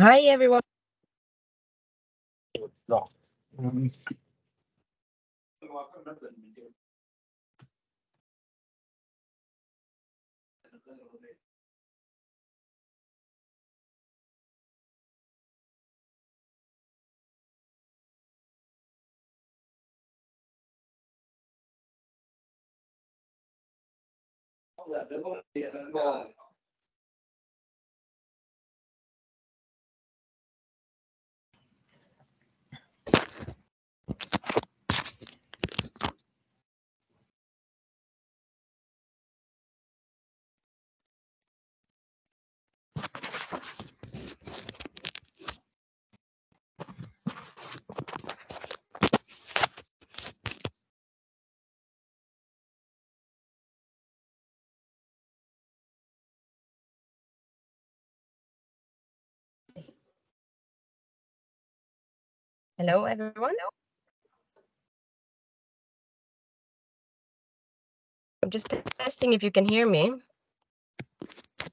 Hi, everyone. 我知道，嗯。Hello, everyone. I'm just testing if you can hear me.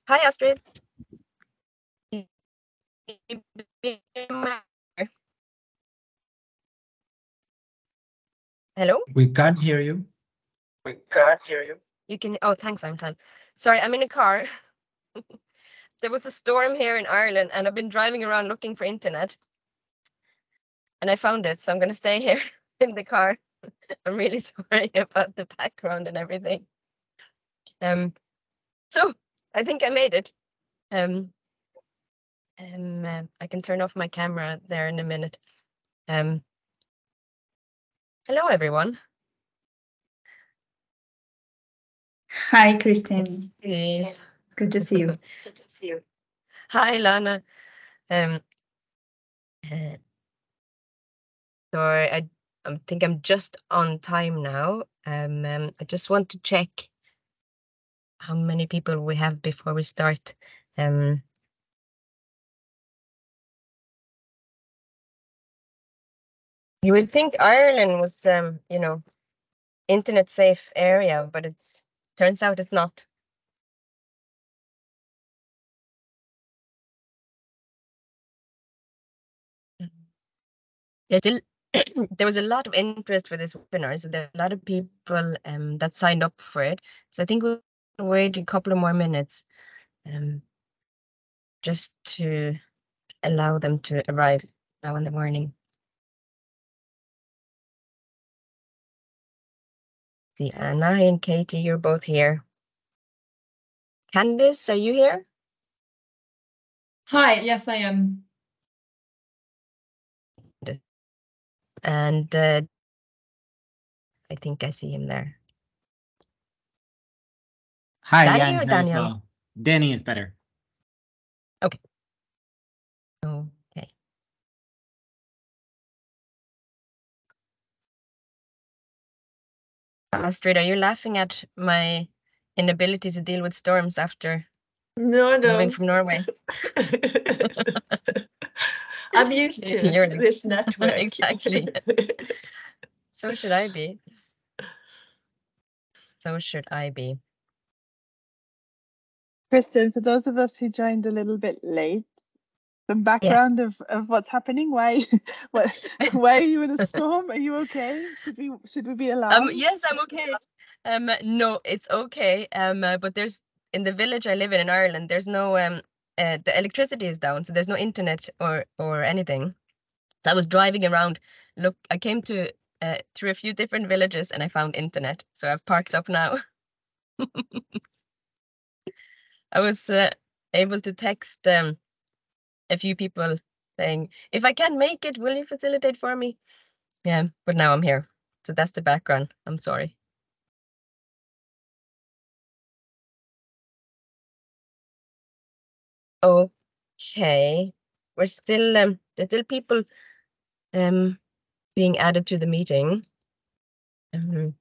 Hi, Astrid. Hello? We can't hear you. We can't hear you. You can, oh, thanks, Anton. Sorry, I'm in a car. There was a storm here in Ireland and I've been driving around looking for internet. And I found it, so I'm gonna stay here in the car. I'm really sorry about the background and everything. Um, so I think I made it. Um, um, uh, I can turn off my camera there in a minute. Um, hello, everyone. Hi, Christine. Hey. Good to see you. Good to see you. Hi, Lana. Um, uh, sorry, I, I think I'm just on time now. Um, um, I just want to check how many people we have before we start. Um, you would think Ireland was, um, you know, internet safe area, but it turns out it's not. There's still there was a lot of interest for this webinar, so there are a lot of people um, that signed up for it. So I think we'll wait a couple of more minutes um, just to allow them to arrive now in the morning. See, Anna and Katie, you're both here. Candice, are you here? Hi, yes, I am. And uh, I think I see him there. Hi, Danny yeah, or I'm here Daniel? well. Danny is better. Okay. Okay. Astrid, are you laughing at my inability to deal with storms after No, no. moving from Norway? I'm used to You're the- this network. Exactly. So should I be. So should I be. Kristen, for those of us who joined a little bit late, some background of, of what's happening. Why, what, why are you in a storm? Are you okay? Should we should we be alarmed? Um, yes, I'm okay. Um, no, it's okay. Um, uh, but there's in the village I live in in Ireland. There's no um, uh, the electricity is down, so there's no internet or or anything. So I was driving around. Look, I came to uh, through a few different villages and I found internet. So I've parked up now. I was uh, able to text um, a few people saying, if I can make it, will you facilitate for me? Yeah, but now I'm here. So that's the background. I'm sorry. Okay. we're still um, there's still people um being added to the meeting. Um,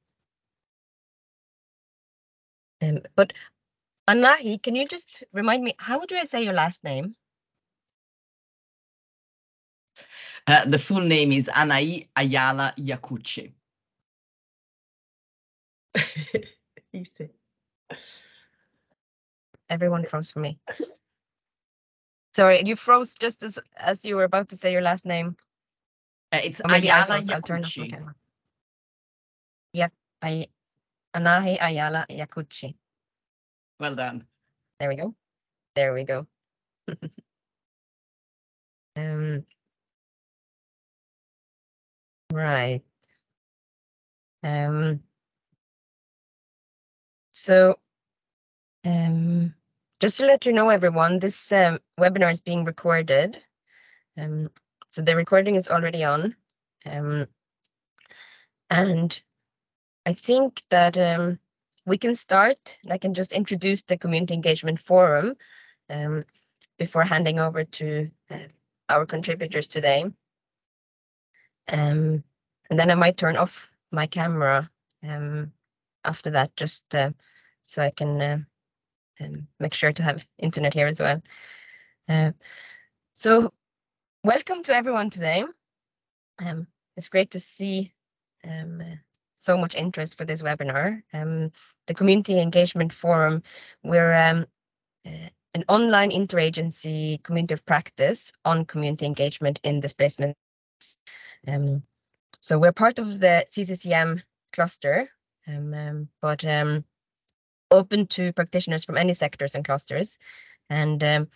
um, but Anahi, can you just remind me how do I say your last name? Uh, the full name is Anahi Ayala Iacucci. Everyone comes for me. Sorry, you froze just as as you were about to say your last name. Uh, it's Or maybe I Ayala froze. I'll turn off my Iacucci. Yep, I Anahi Ayala Iacucci. Well done. There we go. There we go. um, right. Um, so, um, just to let you know, everyone, this um, webinar is being recorded. Um, so the recording is already on. Um, and I think that um, we can start I can just introduce the Community Engagement Forum um, before handing over to uh, our contributors today. Um, and then I might turn off my camera after that, just uh, so I can uh, um, make sure to have internet here as well. Uh, so welcome to everyone today. Um, it's great to see um, so much interest for this webinar. Um, the Community Engagement Forum, we're um, uh, an online interagency community of practice on community engagement in displacement. Um, so we're part of the CCCM cluster, but open to practitioners from any sectors and clusters. And um,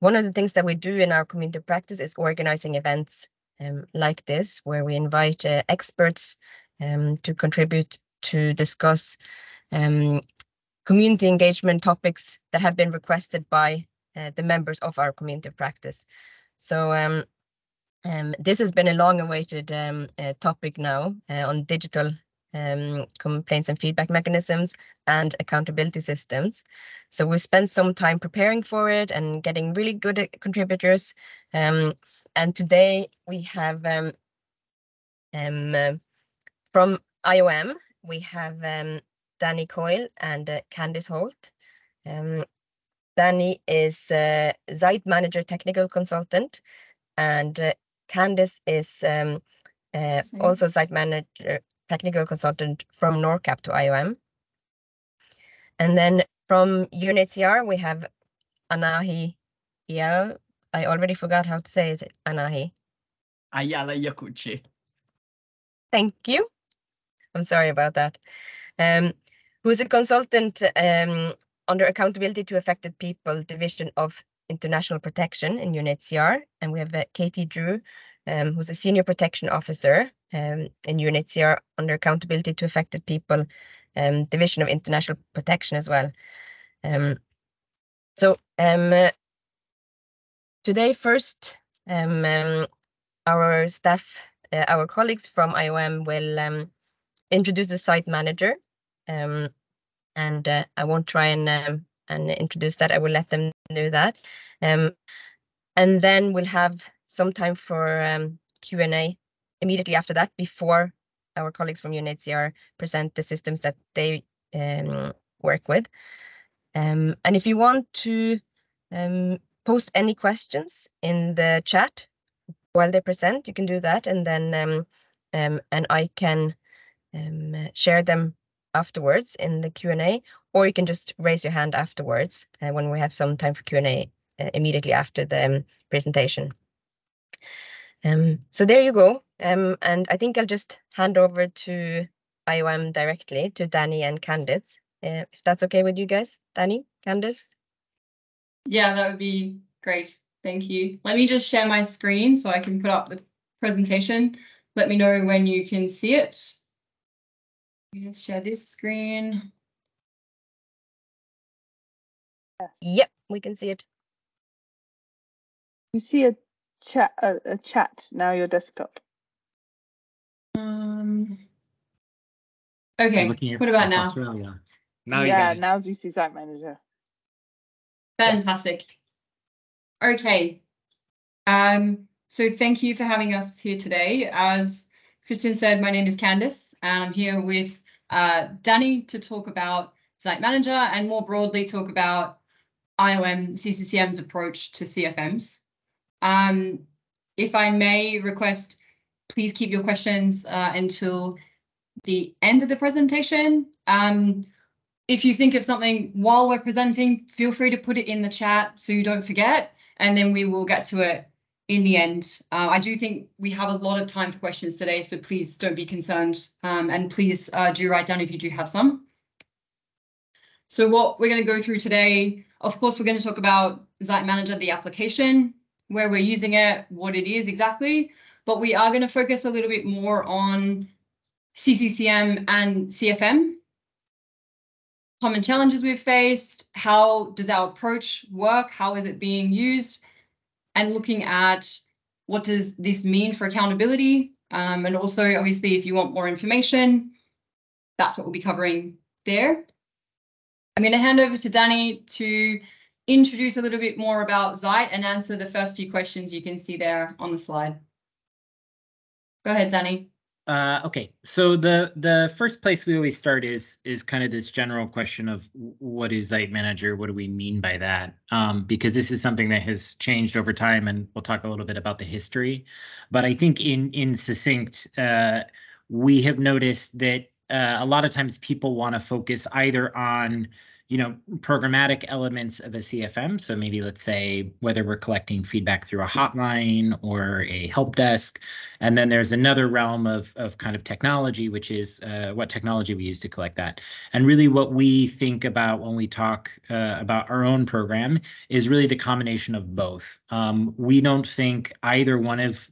one of the things that we do in our community practice is organizing events um, like this, where we invite uh, experts um, to contribute to discuss um, community engagement topics that have been requested by uh, the members of our community practice. So um, um, this has been a long-awaited um, uh, topic now uh, on digital um, complaints and feedback mechanisms and accountability systems. So we spent some time preparing for it and getting really good at contributors. Um, and today we have um, um, uh, from IOM, we have um, Danny Coyle and uh, Candice Holt. Um, Danny is uh, Zite Manager Technical Consultant, and uh, Candice is um, uh, also Zite Manager Technical Consultant from NORCAP to IOM. And then from UNHCR, we have Anahi Yao. I already forgot how to say it, Anahi. Ayala Iacucci. Thank you. I'm sorry about that. Um, who is a consultant um, under Accountability to Affected People Division of International Protection in UNHCR. And we have uh, Katie Drew, um, who's a Senior Protection Officer um, in UNHCR under Accountability to Affected People um, Division of International Protection as well. Um, so um, uh, today, first, um, our staff, uh, our colleagues from IOM will introduce the Zite Manager. And uh, I won't try and and introduce that. I will let them do that. And then we'll have some time for um, Q&A immediately after that before our colleagues from UNHCR present the systems that they um, work with. Um, and if you want to um, post any questions in the chat while they present, you can do that, and then um, um, and I can um, share them afterwards in the Q&A, or you can just raise your hand afterwards uh, when we have some time for Q&A uh, immediately after the presentation. Um, so there you go. Um, and I think I'll just hand over to IOM directly to Danny and Candice, uh, if that's okay with you guys. Danny, Candice? Yeah, that would be great. Thank you. Let me just share my screen so I can put up the presentation. Let me know when you can see it. Let me just share this screen. Yep, we can see it. You see a chat, a, a chat now. Your desktop. Um, okay, what about now? Australia. Now you yeah, got it. now VC Zite Manager. Fantastic. Okay. Um, so thank you for having us here today. As christian said, my name is Candice, and I'm here with uh, Danny to talk about Zite Manager and more broadly talk about IOM CCCM's approach to CFMs. Um, if I may request, please keep your questions uh, until the end of the presentation. Um, if you think of something while we're presenting, feel free to put it in the chat so you don't forget, and then we will get to it in the end. Uh, I do think we have a lot of time for questions today, so please don't be concerned. Um, and please uh, do write down if you do have some. So what we're going to go through today, of course, we're going to talk about Zite Manager, the application, where we're using it, what it is exactly, but we are going to focus a little bit more on CCCM and CFM, common challenges we've faced, how does our approach work, how is it being used, and looking at what does this mean for accountability. Um, and also, obviously, if you want more information, that's what we'll be covering there. I'm going to hand over to Danny to introduce a little bit more about Zite and answer the first few questions you can see there on the slide. Go ahead, Danny. Uh, okay, so the the first place we always start is is kind of this general question of what is Zite Manager? What do we mean by that? Um, because this is something that has changed over time, and we'll talk a little bit about the history. But I think in in succinct, uh, we have noticed that uh, a lot of times people want to focus either on you know, programmatic elements of a CFM. So maybe let's say whether we're collecting feedback through a hotline or a help desk. And then there's another realm of, of kind of technology, which is uh, what technology we use to collect that. And really what we think about when we talk uh, about our own program is really the combination of both. Um, we don't think either one of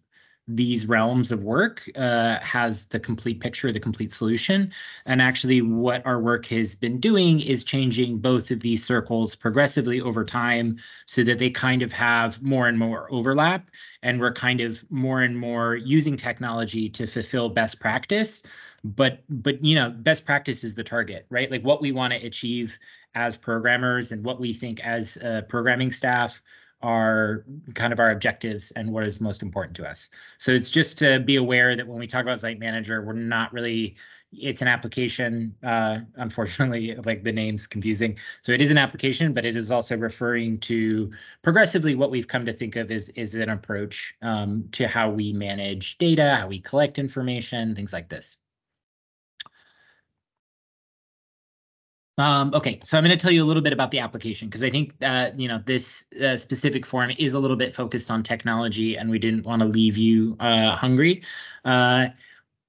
these realms of work uh, has the complete picture, the complete solution. And actually, what our work has been doing is changing both of these circles progressively over time so that they kind of have more and more overlap. And we're kind of more and more using technology to fulfill best practice. But, but you know, best practice is the target, right? Like what we want to achieve as programmers and what we think as uh, programming staff are kind of our objectives and what is most important to us. So it's just to be aware that when we talk about Zite Manager, we're not really it's an application. Uh, unfortunately, like the name's confusing. So it is an application, but it is also referring to progressively what we've come to think of as is an approach um, to how we manage data, how we collect information, things like this. Um, okay, so I'm going to tell you a little bit about the application because I think you know this uh, specific forum is a little bit focused on technology, and we didn't want to leave you uh, hungry. Uh,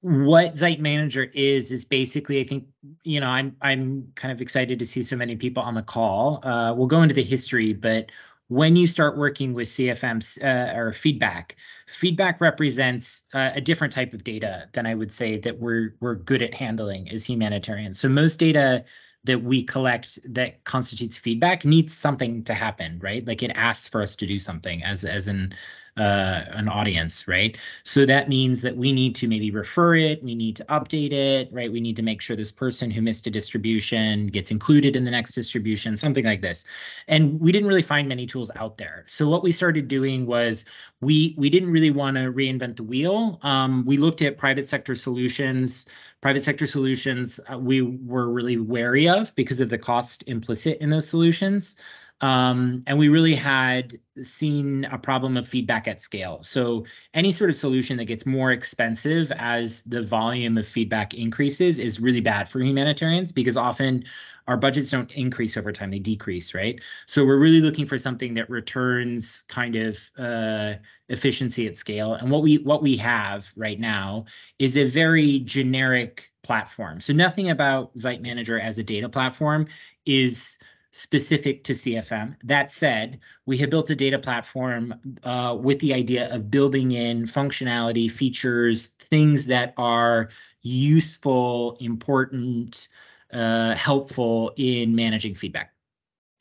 what Zite Manager is is basically, I think, you know, I'm I'm kind of excited to see so many people on the call. Uh, we'll go into the history, but when you start working with CFMs uh, or feedback, feedback represents uh, a different type of data than I would say that we're we're good at handling as humanitarians. So most data that we collect that constitutes feedback needs something to happen, right? Like it asks for us to do something as as an uh, an audience, right? So that means that we need to maybe refer it, we need to update it, right? We need to make sure this person who missed a distribution gets included in the next distribution, something like this. And we didn't really find many tools out there. So what we started doing was we we didn't really want to reinvent the wheel. Um, we looked at private sector solutions private sector solutions uh, we were really wary of because of the cost implicit in those solutions. Um, and we really had seen a problem of feedback at scale. So any sort of solution that gets more expensive as the volume of feedback increases is really bad for humanitarians because often our budgets don't increase over time, they decrease, right? So we're really looking for something that returns kind of uh, efficiency at scale. And what we what we have right now is a very generic platform. So nothing about Zite Manager as a data platform is specific to CFM. That said, we have built a data platform uh, with the idea of building in functionality, features, things that are useful, important, uh, helpful in managing feedback.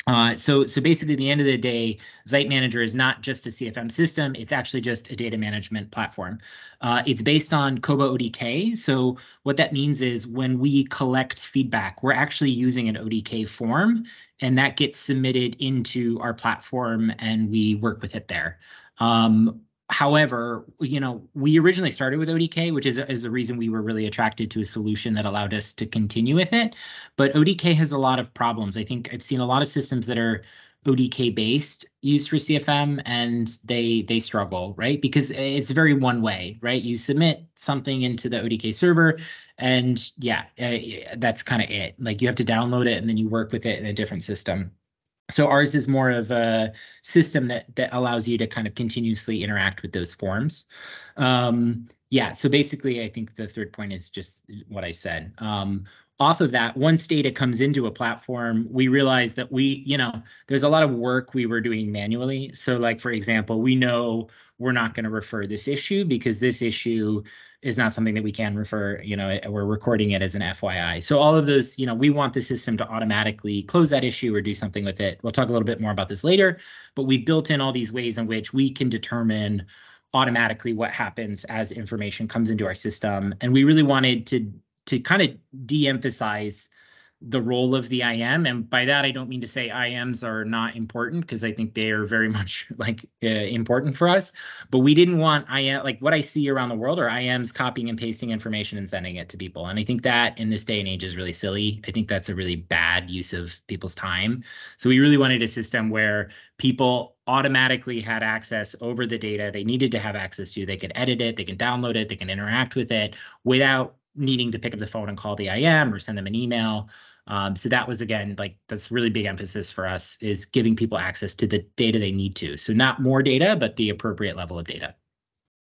Uh, so, so basically, at the end of the day, Zite Manager is not just a CFM system. It's actually just a data management platform. Uh, it's based on Kobo ODK. So what that means is when we collect feedback, we're actually using an ODK form, and that gets submitted into our platform, and we work with it there. Um, however, you know, we originally started with ODK, which is, is the reason we were really attracted to a solution that allowed us to continue with it. But ODK has a lot of problems. I think I've seen a lot of systems that are ODK based used for CFM and they they struggle, right? Because it's very one way, right? You submit something into the ODK server and yeah, uh, that's kind of it. Like you have to download it and then you work with it in a different system. So ours is more of a system that that allows you to kind of continuously interact with those forms. Um, yeah, so basically I think the third point is just what I said. Um, off of that, once data comes into a platform, we realize that we, you know, there's a lot of work we were doing manually. So like, for example, we know we're not going to refer this issue because this issue is not something that we can refer, you know, we're recording it as an FYI. So all of those, you know, we want the system to automatically close that issue or do something with it. We'll talk a little bit more about this later, but we built in all these ways in which we can determine automatically what happens as information comes into our system. And we really wanted to to kind of de-emphasize the role of the IM. And by that, I don't mean to say IMs are not important because I think they are very much like uh, important for us. But we didn't want IM, like what I see around the world are IMs copying and pasting information and sending it to people. And I think that in this day and age is really silly. I think that's a really bad use of people's time. So we really wanted a system where people automatically had access over the data they needed to have access to. They could edit it, they can download it, they can interact with it without needing to pick up the phone and call the IM or send them an email. Um, so that was again like that's really big emphasis for us is giving people access to the data they need to. So not more data, but the appropriate level of data.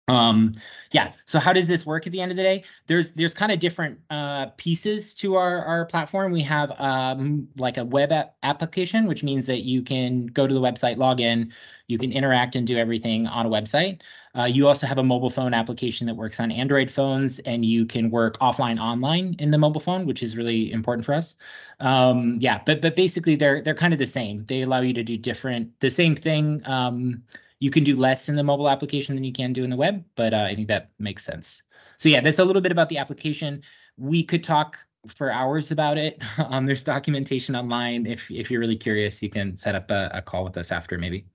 Um, yeah. So how does this work at the end of the day? There's there's kind of different uh, pieces to our our platform. We have um, like a web app application, which means that you can go to the website, log in, you can interact and do everything on a website. Uh, you also have a mobile phone application that works on Android phones, and you can work offline, online in the mobile phone, which is really important for us. Um, yeah, but but basically they're they're kind of the same. They allow you to do different the same thing. Um, you can do less in the mobile application than you can do in the web, but uh, I think that makes sense. So yeah, that's a little bit about the application. We could talk for hours about it. um, there's documentation online. If if you're really curious, you can set up a, a call with us after maybe.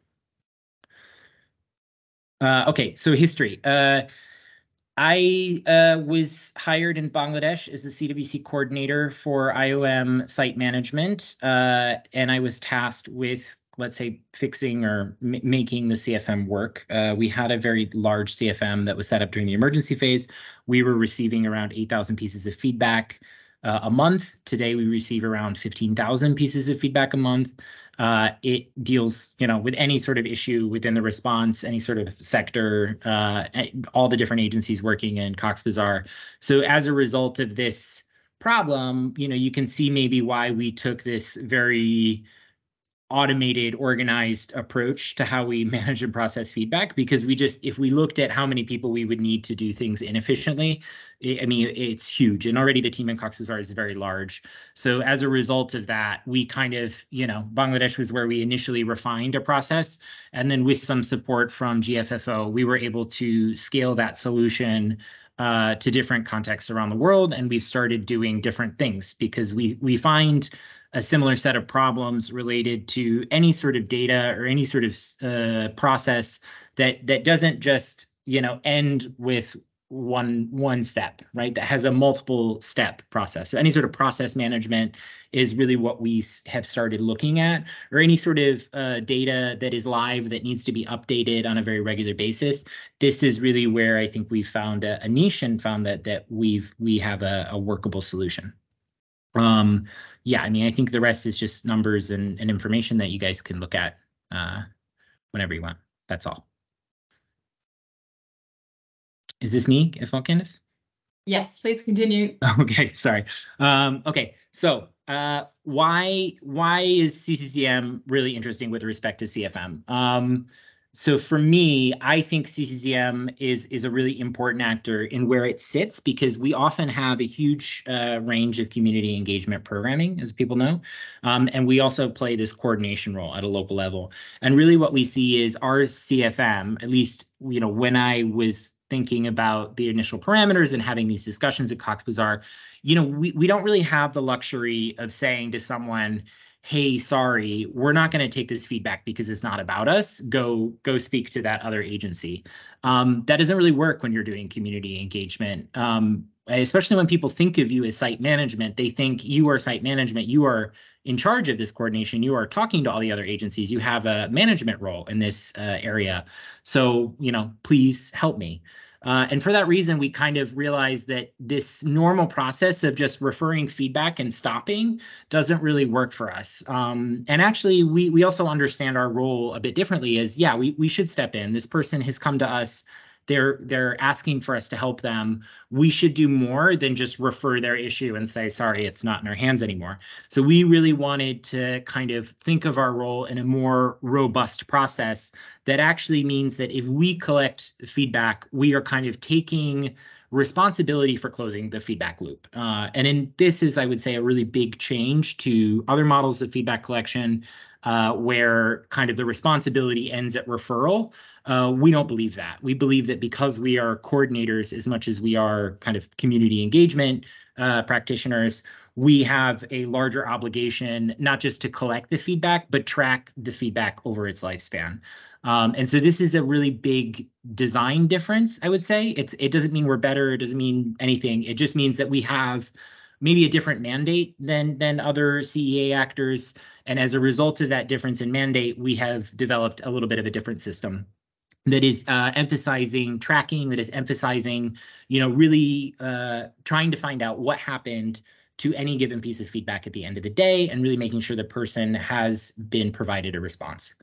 Uh, okay, so history. Uh, I uh, was hired in Bangladesh as the CWC coordinator for IOM site management, uh, and I was tasked with let's say fixing or making the CFM work. Uh, we had a very large CFM that was set up during the emergency phase. We were receiving around 8,000 pieces of feedback uh, a month. Today we receive around 15,000 pieces of feedback a month. Uh, it deals, you know, with any sort of issue within the response, any sort of sector, uh, all the different agencies working in Cox Bazar. So as a result of this problem, you know, you can see maybe why we took this very automated organized approach to how we manage and process feedback because we just if we looked at how many people we would need to do things inefficiently i mean it's huge. And already the team in cox's is very large. So as a result of that we kind of you know bangladesh was where we initially refined a process. And then with some support from gffo we were able to scale that solution uh, to different contexts around the world and we've started doing different things because we we find a similar set of problems related to any sort of data or any sort of uh, process that that doesn't just you know end with one one step right that has a multiple step process so any sort of process management is really what we have started looking at or any sort of uh, data that is live that needs to be updated on a very regular basis this is really where i think we've found a, a niche and found that that we've we have a, a workable solution um, yeah, I mean, I think the rest is just numbers and, and information that you guys can look at uh, whenever you want. That's all. Is this me as well, Candice? Yes, please continue. Okay, sorry. Um, okay, so uh, why why is CCCM really interesting with respect to CFM? Um, so for me, I think CCCM is is a really important actor in where it sits because we often have a huge uh, range of community engagement programming, as people know, um, and we also play this coordination role at a local level. And really, what we see is our CFM, at least you know when I was thinking about the initial parameters and having these discussions at Cox Bazar, you know, we we don't really have the luxury of saying to someone hey, sorry, we're not going to take this feedback because it's not about us. Go go speak to that other agency. Um, that doesn't really work when you're doing community engagement. Um, especially when people think of you as site management, they think you are site management, you are in charge of this coordination, you are talking to all the other agencies, you have a management role in this uh, area. So, you know, please help me. Uh, and for that reason, we kind of realized that this normal process of just referring feedback and stopping doesn't really work for us. Um, and actually, we we also understand our role a bit differently. As yeah, we we should step in. This person has come to us they're they're asking for us to help them we should do more than just refer their issue and say sorry it's not in our hands anymore so we really wanted to kind of think of our role in a more robust process that actually means that if we collect feedback we are kind of taking responsibility for closing the feedback loop. Uh, and in this is, I would say, a really big change to other models of feedback collection uh, where kind of the responsibility ends at referral. Uh, we don't believe that. We believe that because we are coordinators as much as we are kind of community engagement uh, practitioners, we have a larger obligation not just to collect the feedback, but track the feedback over its lifespan. Um, and so this is a really big design difference, I would say. It's it doesn't mean we're better, it doesn't mean anything. It just means that we have maybe a different mandate than than other CEA actors. And as a result of that difference in mandate, we have developed a little bit of a different system that is uh, emphasizing tracking, that is emphasizing, you know, really uh, trying to find out what happened to any given piece of feedback at the end of the day and really making sure the person has been provided a response.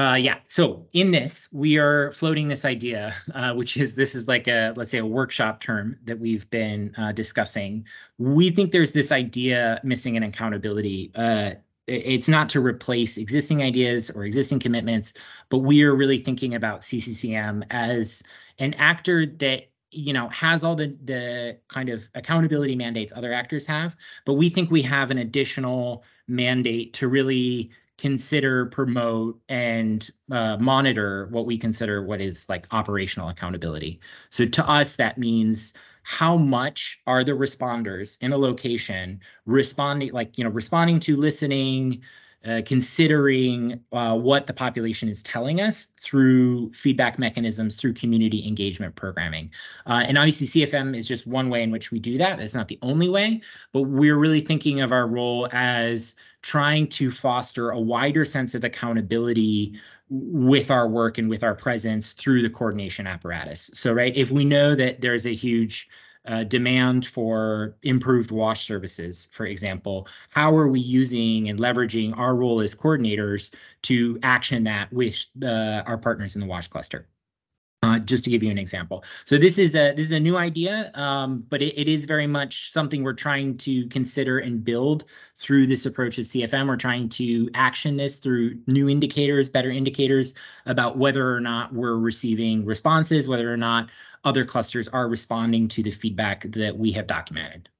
Uh, yeah, so in this, we are floating this idea, uh, which is this is like a, let's say, a workshop term that we've been uh, discussing. We think there's this idea missing in accountability. Uh, it's not to replace existing ideas or existing commitments, but we are really thinking about CCCM as an actor that you know has all the the kind of accountability mandates other actors have but we think we have an additional mandate to really consider promote and uh, monitor what we consider what is like operational accountability. So to us that means how much are the responders in a location responding like you know responding to listening uh, considering uh, what the population is telling us through feedback mechanisms through community engagement programming uh, and obviously cfm is just one way in which we do that that's not the only way but we're really thinking of our role as trying to foster a wider sense of accountability with our work and with our presence through the coordination apparatus. So, right, if we know that there's a huge uh, demand for improved wash services, for example, how are we using and leveraging our role as coordinators to action that with the, our partners in the wash cluster? Uh, just to give you an example. So this is a this is a new idea, um, but it, it is very much something we're trying to consider and build through this approach of CFM. We're trying to action this through new indicators, better indicators about whether or not we're receiving responses, whether or not other clusters are responding to the feedback that we have documented.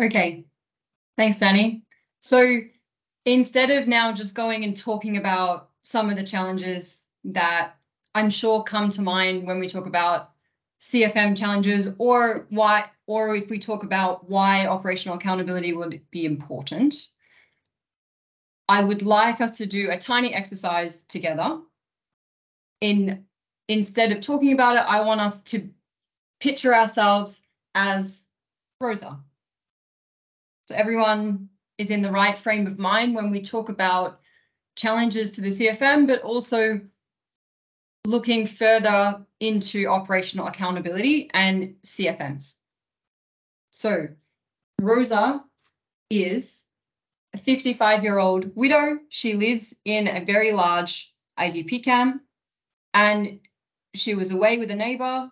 Okay, thanks, Danny. So instead of now just going and talking about some of the challenges that I'm sure come to mind when we talk about CFM challenges or why or if we talk about why operational accountability would be important. I would like us to do a tiny exercise together. In instead of talking about it, I want us to picture ourselves as Rosa. So everyone is in the right frame of mind when we talk about challenges to the CFM, but also looking further into operational accountability and CFMs. So Rosa is a 55 year old widow. She lives in a very large IDP camp and she was away with a neighbor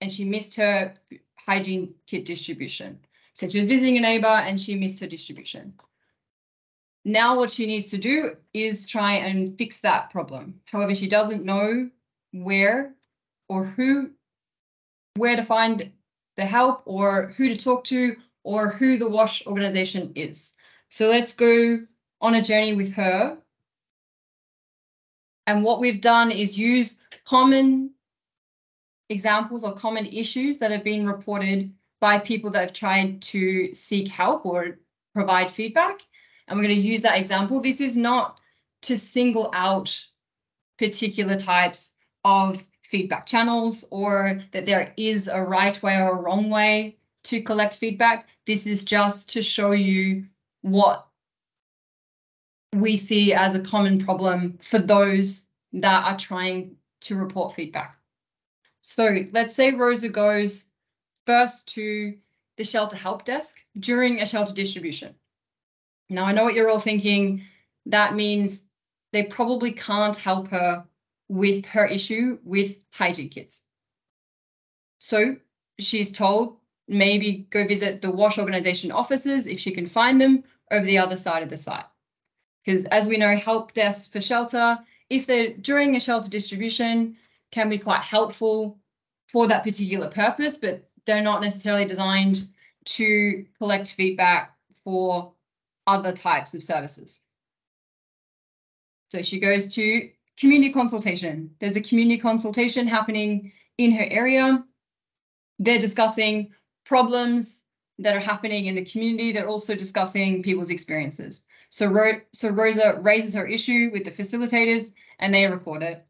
and she missed her hygiene kit distribution. So she was visiting a neighbor and she missed her distribution. Now what she needs to do is try and fix that problem. However, she doesn't know where or who, where to find the help or who to talk to or who the WASH organization is. So let's go on a journey with her. And what we've done is use common examples or common issues that have been reported by people that have tried to seek help or provide feedback. And we're going to use that example. This is not to single out particular types of feedback channels or that there is a right way or a wrong way to collect feedback. This is just to show you what we see as a common problem for those that are trying to report feedback. So let's say Rosa goes first to the shelter help desk during a shelter distribution. Now I know what you're all thinking. That means they probably can't help her with her issue with hygiene kits. So she's told maybe go visit the WASH organization offices if she can find them over the other side of the site. Because as we know, help desks for shelter, if they're during a shelter distribution, can be quite helpful for that particular purpose, but they're not necessarily designed to collect feedback for other types of services. So she goes to community consultation. There's a community consultation happening in her area. They're discussing problems that are happening in the community. They're also discussing people's experiences. So, Ro so Rosa raises her issue with the facilitators and they record it.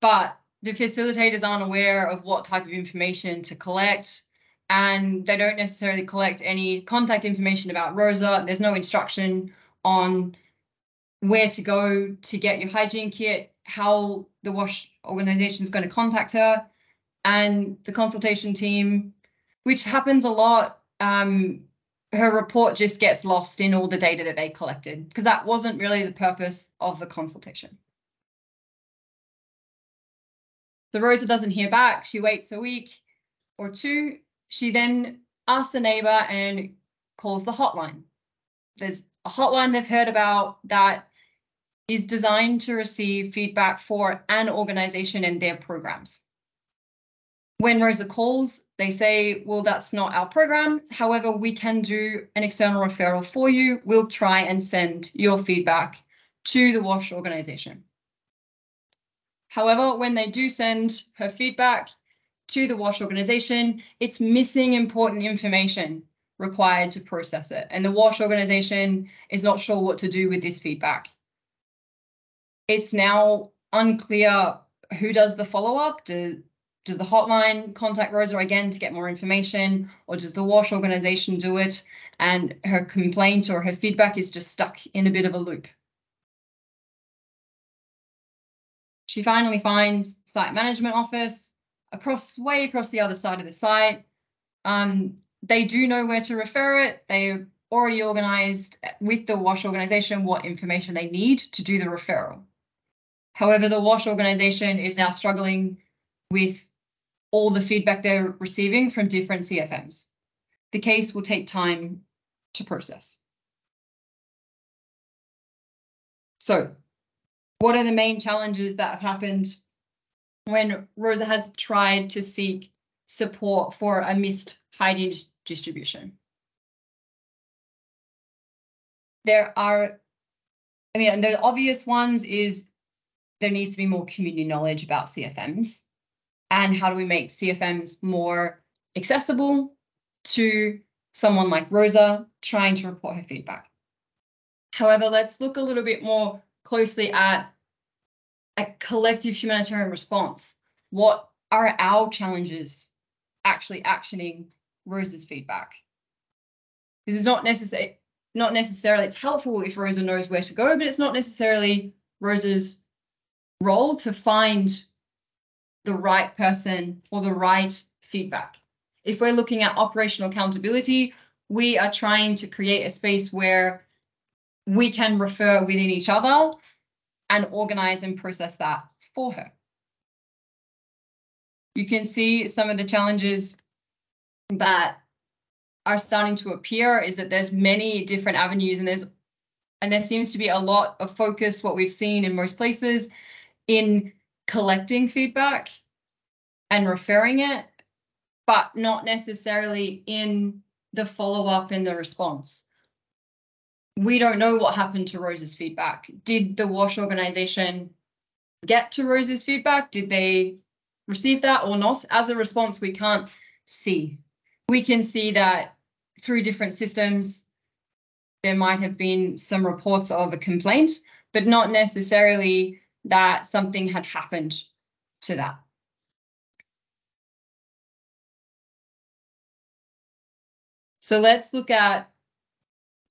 But the facilitators aren't aware of what type of information to collect and they don't necessarily collect any contact information about Rosa. There's no instruction on where to go to get your hygiene kit, how the WASH organization is going to contact her, and the consultation team, which happens a lot. Um, her report just gets lost in all the data that they collected because that wasn't really the purpose of the consultation. The Rosa doesn't hear back. She waits a week or two. She then asks a neighbor and calls the hotline. There's a hotline they've heard about that is designed to receive feedback for an organization and their programs. When Rosa calls, they say, well, that's not our program. However, we can do an external referral for you. We'll try and send your feedback to the WASH organization. However, when they do send her feedback to the WASH organization, it's missing important information required to process it. And the WASH organization is not sure what to do with this feedback. It's now unclear who does the follow up. Do, does the hotline contact Rosa again to get more information, or does the WASH organization do it? And her complaint or her feedback is just stuck in a bit of a loop. She finally finds site management office across way across the other side of the site. Um, they do know where to refer it. They've already organized with the WASH organization what information they need to do the referral. However, the WASH organization is now struggling with all the feedback they're receiving from different CFMs. The case will take time to process. So what are the main challenges that have happened when Rosa has tried to seek support for a missed hygiene distribution? There are, I mean, the obvious ones is there needs to be more community knowledge about CFMs and how do we make CFMs more accessible to someone like Rosa trying to report her feedback. However, let's look a little bit more closely at a collective humanitarian response. What are our challenges actually actioning Rosa's feedback? Because it's not necessary, not necessarily it's helpful if Rosa knows where to go, but it's not necessarily Rosa's role to find the right person or the right feedback. If we're looking at operational accountability, we are trying to create a space where we can refer within each other and organize and process that for her. You can see some of the challenges that are starting to appear is that there's many different avenues and there's and there seems to be a lot of focus what we've seen in most places in collecting feedback and referring it, but not necessarily in the follow up and the response. We don't know what happened to Rose's feedback. Did the WASH organization get to Rose's feedback? Did they receive that or not. As a response, we can't see. We can see that through different systems, there might have been some reports of a complaint, but not necessarily that something had happened to that. So let's look at,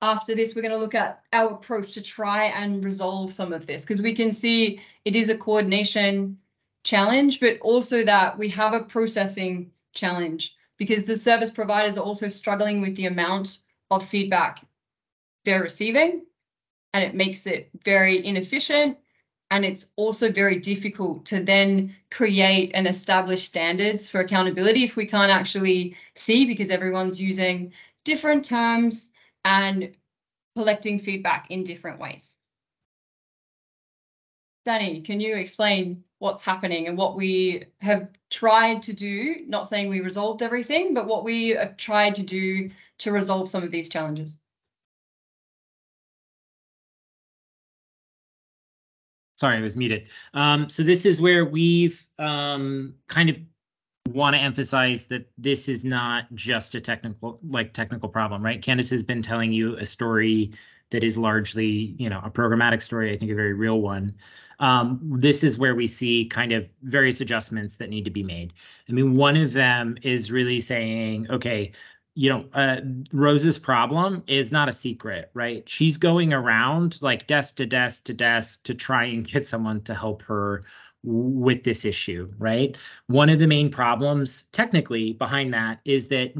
after this, we're going to look at our approach to try and resolve some of this because we can see it is a coordination challenge, but also that we have a processing challenge because the service providers are also struggling with the amount of feedback they're receiving and it makes it very inefficient and it's also very difficult to then create and establish standards for accountability if we can't actually see because everyone's using different terms and collecting feedback in different ways. Danny, can you explain what's happening and what we have tried to do? Not saying we resolved everything, but what we have tried to do to resolve some of these challenges. Sorry, I was muted. Um, so this is where we've um, kind of want to emphasize that this is not just a technical like technical problem, right? Candace has been telling you a story that is largely, you know, a programmatic story, I think a very real one. Um, this is where we see kind of various adjustments that need to be made. I mean, one of them is really saying, okay, you know, uh, Rose's problem is not a secret, right? She's going around like desk to desk to desk to try and get someone to help her with this issue, right? One of the main problems technically behind that is that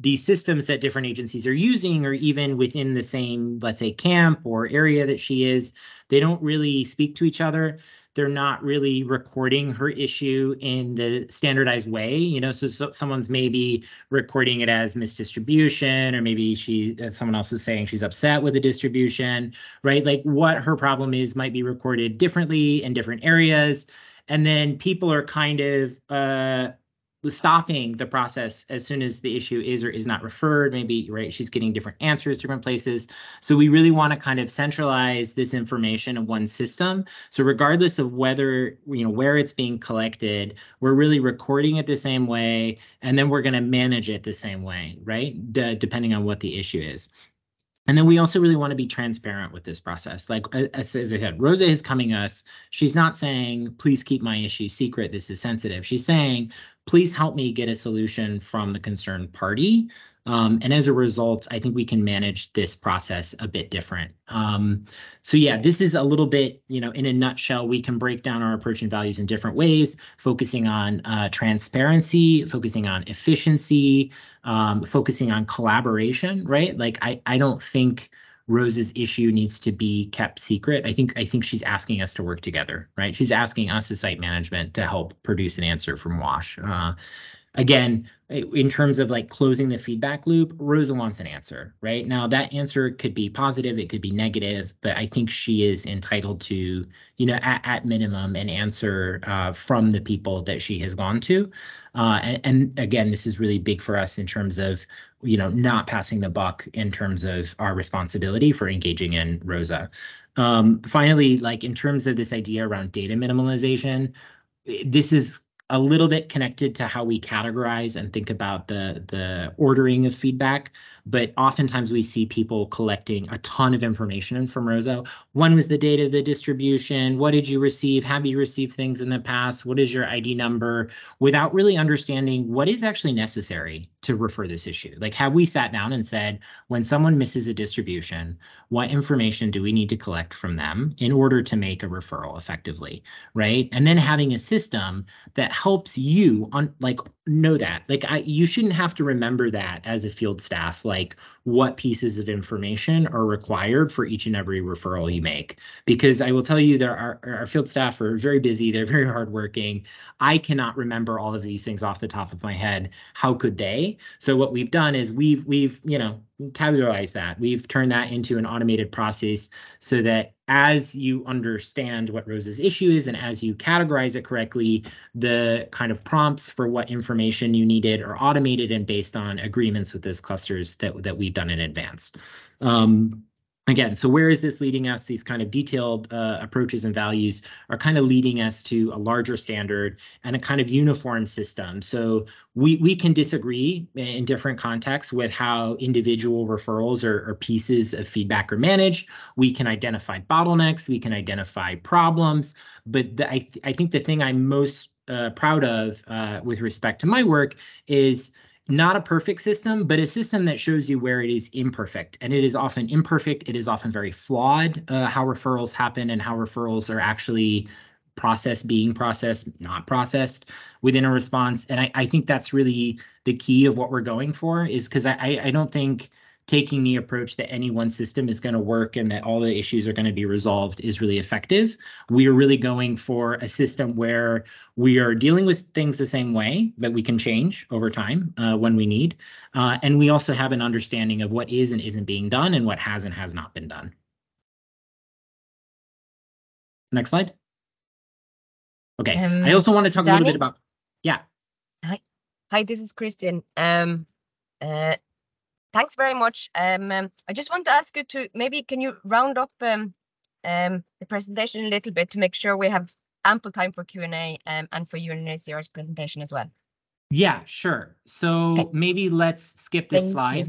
the systems that different agencies are using or even within the same, let's say, camp or area that she is, they don't really speak to each other. They're not really recording her issue in the standardized way, you know. So, so someone's maybe recording it as misdistribution, or maybe she, uh, someone else is saying she's upset with the distribution, right? Like what her problem is might be recorded differently in different areas and then people are kind of uh, stopping the process as soon as the issue is or is not referred. Maybe right, she's getting different answers different places. So we really want to kind of centralize this information in one system. So regardless of whether you know where it's being collected, we're really recording it the same way, and then we're going to manage it the same way, right? D depending on what the issue is. And then we also really want to be transparent with this process. Like as, as I said, Rosa is coming us. She's not saying, please keep my issue secret. This is sensitive. She's saying, please help me get a solution from the concerned party. Um, and as a result, I think we can manage this process a bit different. Um, so yeah, this is a little bit, you know, in a nutshell, we can break down our approach and values in different ways, focusing on uh, transparency, focusing on efficiency, um, focusing on collaboration, right? Like I, I don't think Rose's issue needs to be kept secret. I think I think she's asking us to work together, right? She's asking us as site management to help produce an answer from WASH. Uh, again, in terms of like closing the feedback loop, Rosa wants an answer, right? Now that answer could be positive, it could be negative, but I think she is entitled to, you know, at, at minimum an answer uh, from the people that she has gone to. Uh, and, and again, this is really big for us in terms of, you know, not passing the buck in terms of our responsibility for engaging in Rosa. Um, finally, like in terms of this idea around data minimalization, this is a little bit connected to how we categorize and think about the the ordering of feedback but oftentimes we see people collecting a ton of information from Rosa. When was the date of the distribution? What did you receive? Have you received things in the past? What is your ID number? Without really understanding what is actually necessary to refer this issue. Like, have we sat down and said, when someone misses a distribution, what information do we need to collect from them in order to make a referral effectively, right? And then having a system that helps you on like know that. Like, I you shouldn't have to remember that as a field staff like what pieces of information are required for each and every referral you make. Because I will tell you, there are our field staff are very busy, they're very hardworking. I cannot remember all of these things off the top of my head. How could they? So what we've done is we've we've you know tabularized that. We've turned that into an automated process so that as you understand what Rose's issue is and as you categorize it correctly, the kind of prompts for what information you needed are automated and based on agreements with those clusters that, that done in advance. Um, again, so where is this leading us? These kind of detailed uh, approaches and values are kind of leading us to a larger standard and a kind of uniform system. So we we can disagree in different contexts with how individual referrals or, or pieces of feedback are managed. We can identify bottlenecks, we can identify problems, but the, I th I think the thing I'm most uh, proud of uh, with respect to my work is not a perfect system, but a system that shows you where it is imperfect. And it is often imperfect. It is often very flawed, uh, how referrals happen and how referrals are actually processed, being processed, not processed within a response. And I, I think that's really the key of what we're going for is because I, I don't think taking the approach that any one system is going to work and that all the issues are going to be resolved is really effective. We are really going for a system where we are dealing with things the same way, but we can change over time uh, when we need. Uh, and we also have an understanding of what is and isn't being done and what has and has not been done. Next slide. Okay, Um, I also want to talk a little bit about, yeah, Hi, Hi, this is Christian. Um, uh, thanks very much. Um, um, I just want to ask you to maybe can you round up um, um, the presentation a little bit to make sure we have ample time for Q and A um, and for UNHCR's presentation as well. yeah, sure. So Okay. maybe let's skip this Thank slide.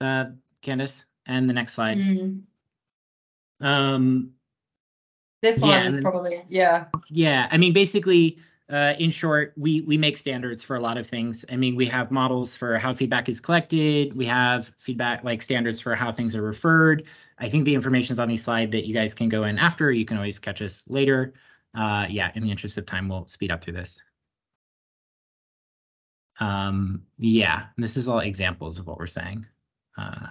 you. Uh, Candace, and the next slide. Mm, Um, This one and then- probably, yeah. yeah, I mean, basically, uh, in short, we we make standards for a lot of things. I mean, we have models for how feedback is collected. We have feedback like standards for how things are referred. I think the information is on the slide that you guys can go in after. You can always catch us later. Uh, yeah, in the interest of time, we'll speed up through this. Um, yeah, this is all examples of what we're saying. Uh,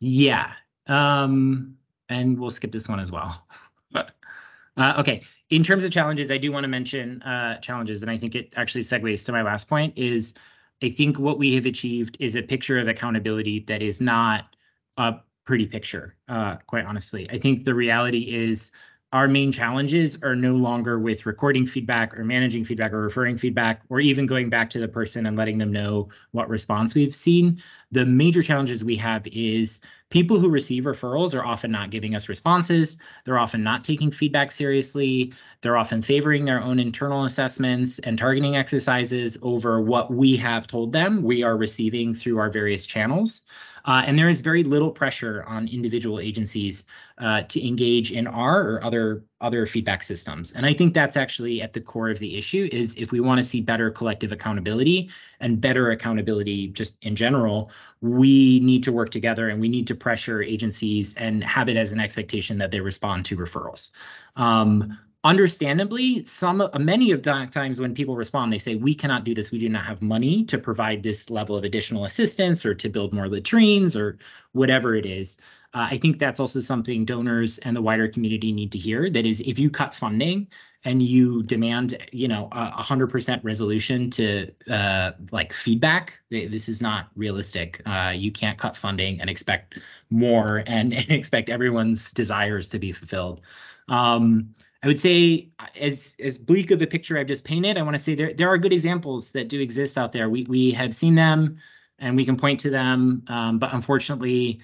yeah, um, and we'll skip this one as well. uh, okay, in terms of challenges, I do want to mention uh, challenges, and I think it actually segues to my last point. Is I think what we have achieved is a picture of accountability that is not a pretty picture. Uh, quite honestly, I think the reality is our main challenges are no longer with recording feedback or managing feedback or referring feedback or even going back to the person and letting them know what response we've seen. The major challenges we have is people who receive referrals are often not giving us responses. They're often not taking feedback seriously. They're often favoring their own internal assessments and targeting exercises over what we have told them we are receiving through our various channels. Uh, and there is very little pressure on individual agencies uh, to engage in our or other other feedback systems. And I think that's actually at the core of the issue is if we want to see better collective accountability and better accountability just in general, we need to work together and we need to pressure agencies and have it as an expectation that they respond to referrals. Um, understandably, some many of the times when people respond, they say, we cannot do this. We do not have money to provide this level of additional assistance or to build more latrines or whatever it is. Uh, I think that's also something donors and the wider community need to hear. That is, if you cut funding and you demand, you know, a hundred percent resolution to uh, like feedback, this is not realistic. Uh, you can't cut funding and expect more and, and expect everyone's desires to be fulfilled. Um, I would say, as as bleak of a picture I've just painted, I want to say there there are good examples that do exist out there. We we have seen them, and we can point to them, um, but unfortunately,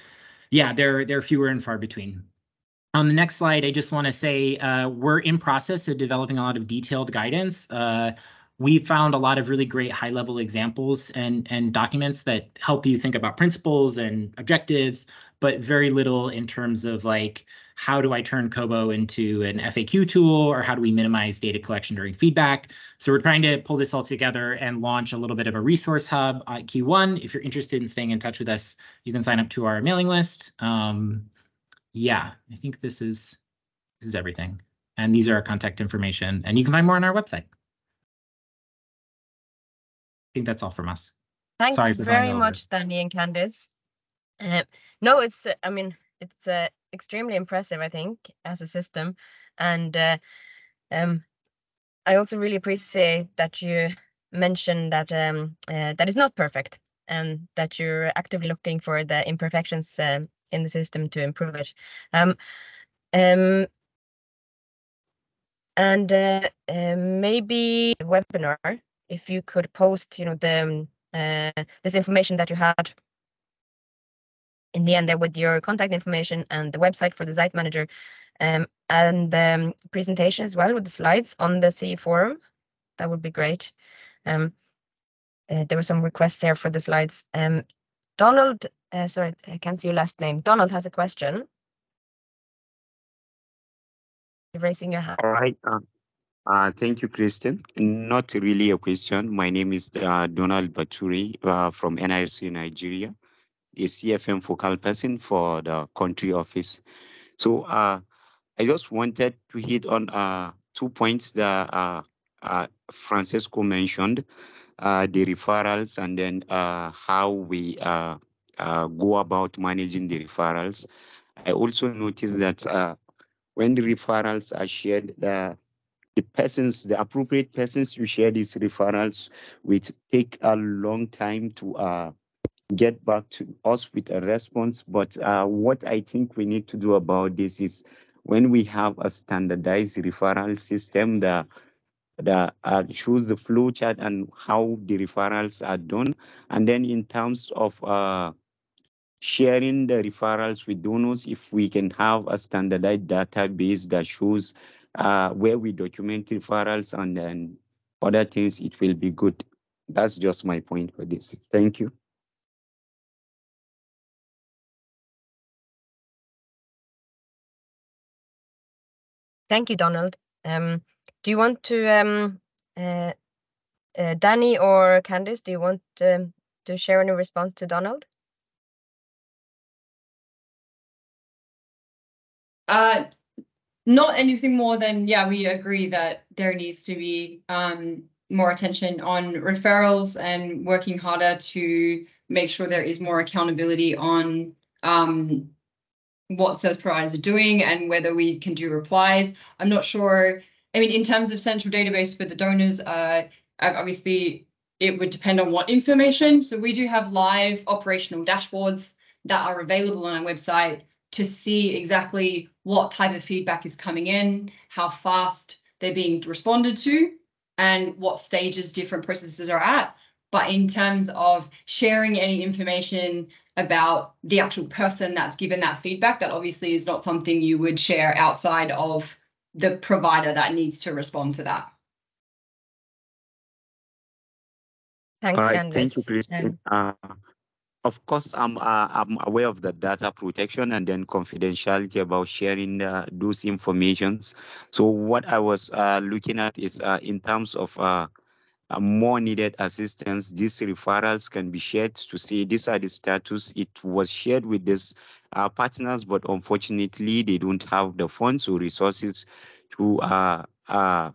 yeah, they're they're fewer and far between. On the next slide, I just want to say uh, we're in process of developing a lot of detailed guidance. Uh, we found a lot of really great high-level examples and and documents that help you think about principles and objectives, but very little in terms of like how do I turn Kobo into an FAQ tool or how do we minimize data collection during feedback? So we're trying to pull this all together and launch a little bit of a resource hub at Q1. If you're interested in staying in touch with us, you can sign up to our mailing list. Um, yeah, I think this is this is everything. And these are our contact information and you can find more on our website. I think that's all from us. Thanks Sorry very much, Danny and Candice. Uh, no, it's, I mean, it's uh, extremely impressive, I think, as a system. And uh, um, I also really appreciate that you mentioned that um, uh, that is not perfect and that you're actively looking for the imperfections um, in the system to improve it. Um, um, and uh, uh, maybe webinar, if you could post, you know, the um, uh, this information that you had in the end there with your contact information and the website for the Zite Manager um, and the um, presentation as well with the slides on the CE forum. That would be great. Um, uh, there were some requests there for the slides. Um, Donald, uh, sorry, I can't see your last name. Donald has a question. You're raising your hand. All right. Uh, uh, thank you, Kristen. Not really a question. My name is uh, Donald Baturi uh, from NISU Nigeria, the CFM focal person for the country office. So uh, I just wanted to hit on uh, two points that uh, uh, Francesco mentioned, uh, the referrals and then how we go about managing the referrals. I also noticed that when the referrals are shared, the persons, the appropriate persons who share these referrals with take a long time to uh, get back to us with a response. But uh, what I think we need to do about this is when we have a standardized referral system that that uh, shows the flow chart and how the referrals are done, and then in terms of uh, sharing the referrals with donors, if we can have a standardized database that shows uh, where we document referrals and then other things, it will be good. That's just my point for this. Thank you. Thank you, Donald. Um, do you want to, um, uh, uh, Danny or Candice, do you want um, to share any response to Donald? Uh, not anything more than, yeah, we agree that there needs to be um, more attention on referrals and working harder to make sure there is more accountability on um, what service providers are doing and whether we can do replies. I'm not sure. I mean, in terms of central database for the donors, uh, obviously it would depend on what information. So we do have live operational dashboards that are available on our website to see exactly what type of feedback is coming in, how fast they're being responded to, and what stages different processes are at. But in terms of sharing any information about the actual person that's given that feedback, that obviously is not something you would share outside of the provider that needs to respond to that. Thanks, All right, Candice. thank you, Christine. Uh, of course, I'm uh, I'm aware of the data protection and then confidentiality about sharing uh, those informations. So what I was uh, looking at is uh, in terms of uh, more needed assistance, these referrals can be shared to see these are the status. It was shared with these uh, partners, but unfortunately they don't have the funds or resources to uh, uh,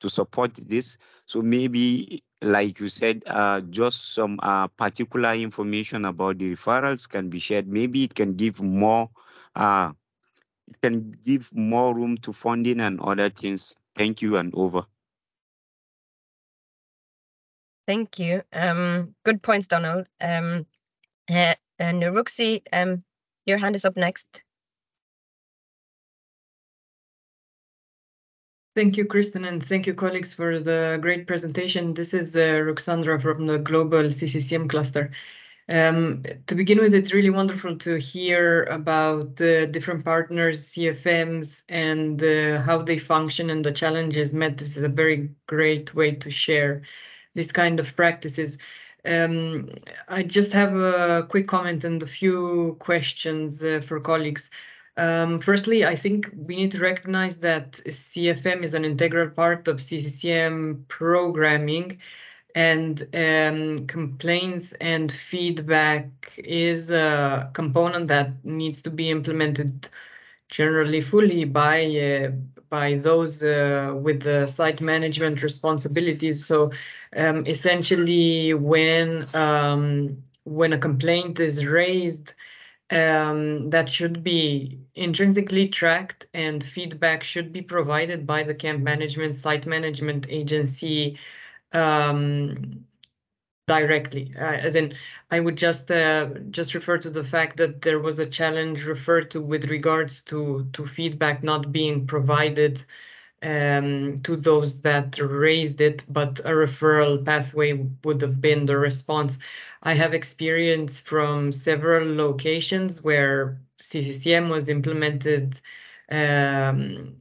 to support this. So maybe, like you said, uh, just some uh, particular information about the referrals can be shared. Maybe it can give more, uh, it can give more room to funding and other things. Thank you and over. Thank you. Um, good points, Donald. Um, uh, and Ruxi, um, your hand is up next. Thank you, Kristen, and thank you, colleagues, for the great presentation. This is uh, Ruxandra from the Global CCCM cluster. Um, to begin with, it's really wonderful to hear about the different partners, CFMs, and uh, how they function and the challenges met. This is a very great way to share this kind of practices. Um, I just have a quick comment and a few questions uh, for colleagues. Um, firstly, I think we need to recognize that CFM is an integral part of CCCM programming and um, complaints and feedback is a component that needs to be implemented generally fully by uh, by those uh, with the site management responsibilities. So um, essentially, when um, when a complaint is raised, um, that should be intrinsically tracked and feedback should be provided by the camp management site management agency um, directly uh, as in i would just uh, just refer to the fact that there was a challenge referred to with regards to to feedback not being provided um, to those that raised it, but a referral pathway would have been the response. I have experience from several locations where CCCM was implemented um,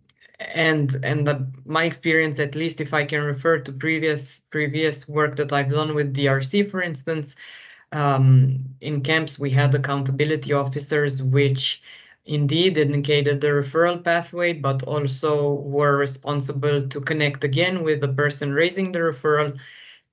and and the, my experience at least if i can refer to previous previous work that i've done with drc for instance um, in camps we had accountability officers which indeed indicated the referral pathway but also were responsible to connect again with the person raising the referral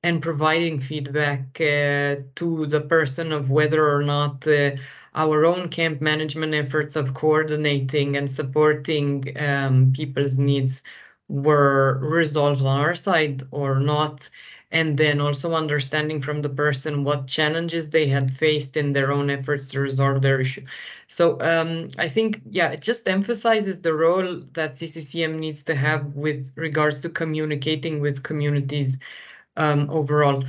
and providing feedback uh, to the person of whether or not uh, our own camp management efforts of coordinating and supporting um, people's needs were resolved on our side or not and then also understanding from the person what challenges they had faced in their own efforts to resolve their issue. So um, I think, yeah, it just emphasizes the role that CCCM needs to have with regards to communicating with communities um, overall.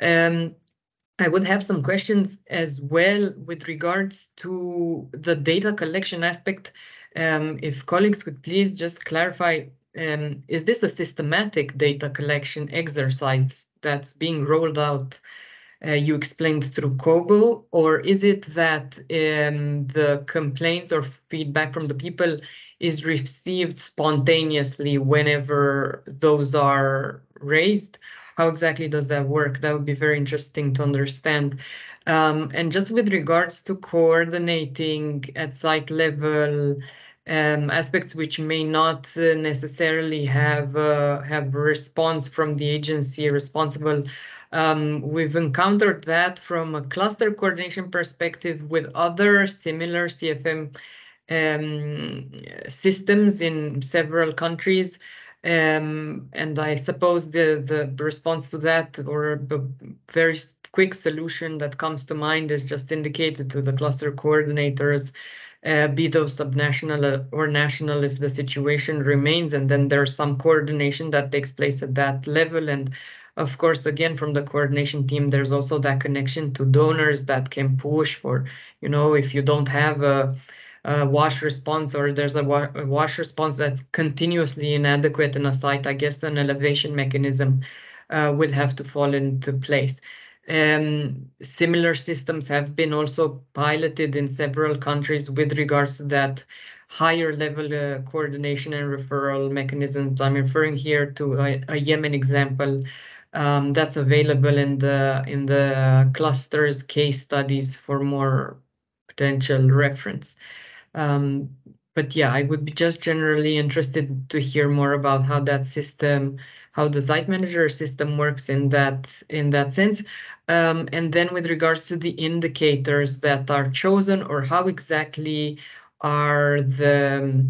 Um, I would have some questions as well with regards to the data collection aspect. Um, if colleagues could please just clarify, um, is this a systematic data collection exercise that's being rolled out, uh, you explained through Kobo, or is it that um, the complaints or feedback from the people is received spontaneously whenever those are raised? How exactly does that work? That would be very interesting to understand. Um, and just with regards to coordinating at site level um, aspects which may not uh, necessarily have uh, have response from the agency responsible. Um, we've encountered that from a cluster coordination perspective with other similar CFM um, systems in several countries. Um, and I suppose the, the response to that or the very quick solution that comes to mind is just indicated to the cluster coordinators, uh, be those subnational or national if the situation remains, and then there's some coordination that takes place at that level. And of course, again, from the coordination team, there's also that connection to donors that can push for, you know, if you don't have a uh, wash response or there's a, wa a, wash response that's continuously inadequate in a site, I guess an elevation mechanism uh, would have to fall into place. Um, similar systems have been also piloted in several countries with regards to that higher level uh, coordination and referral mechanisms. I'm referring here to a, a Yemen example um, that's available in the in the clusters case studies for more potential reference. Um, but yeah, I would be just generally interested to hear more about how that system, how the Zite Manager system works in that in that sense. Um, and then with regards to the indicators that are chosen or how exactly are the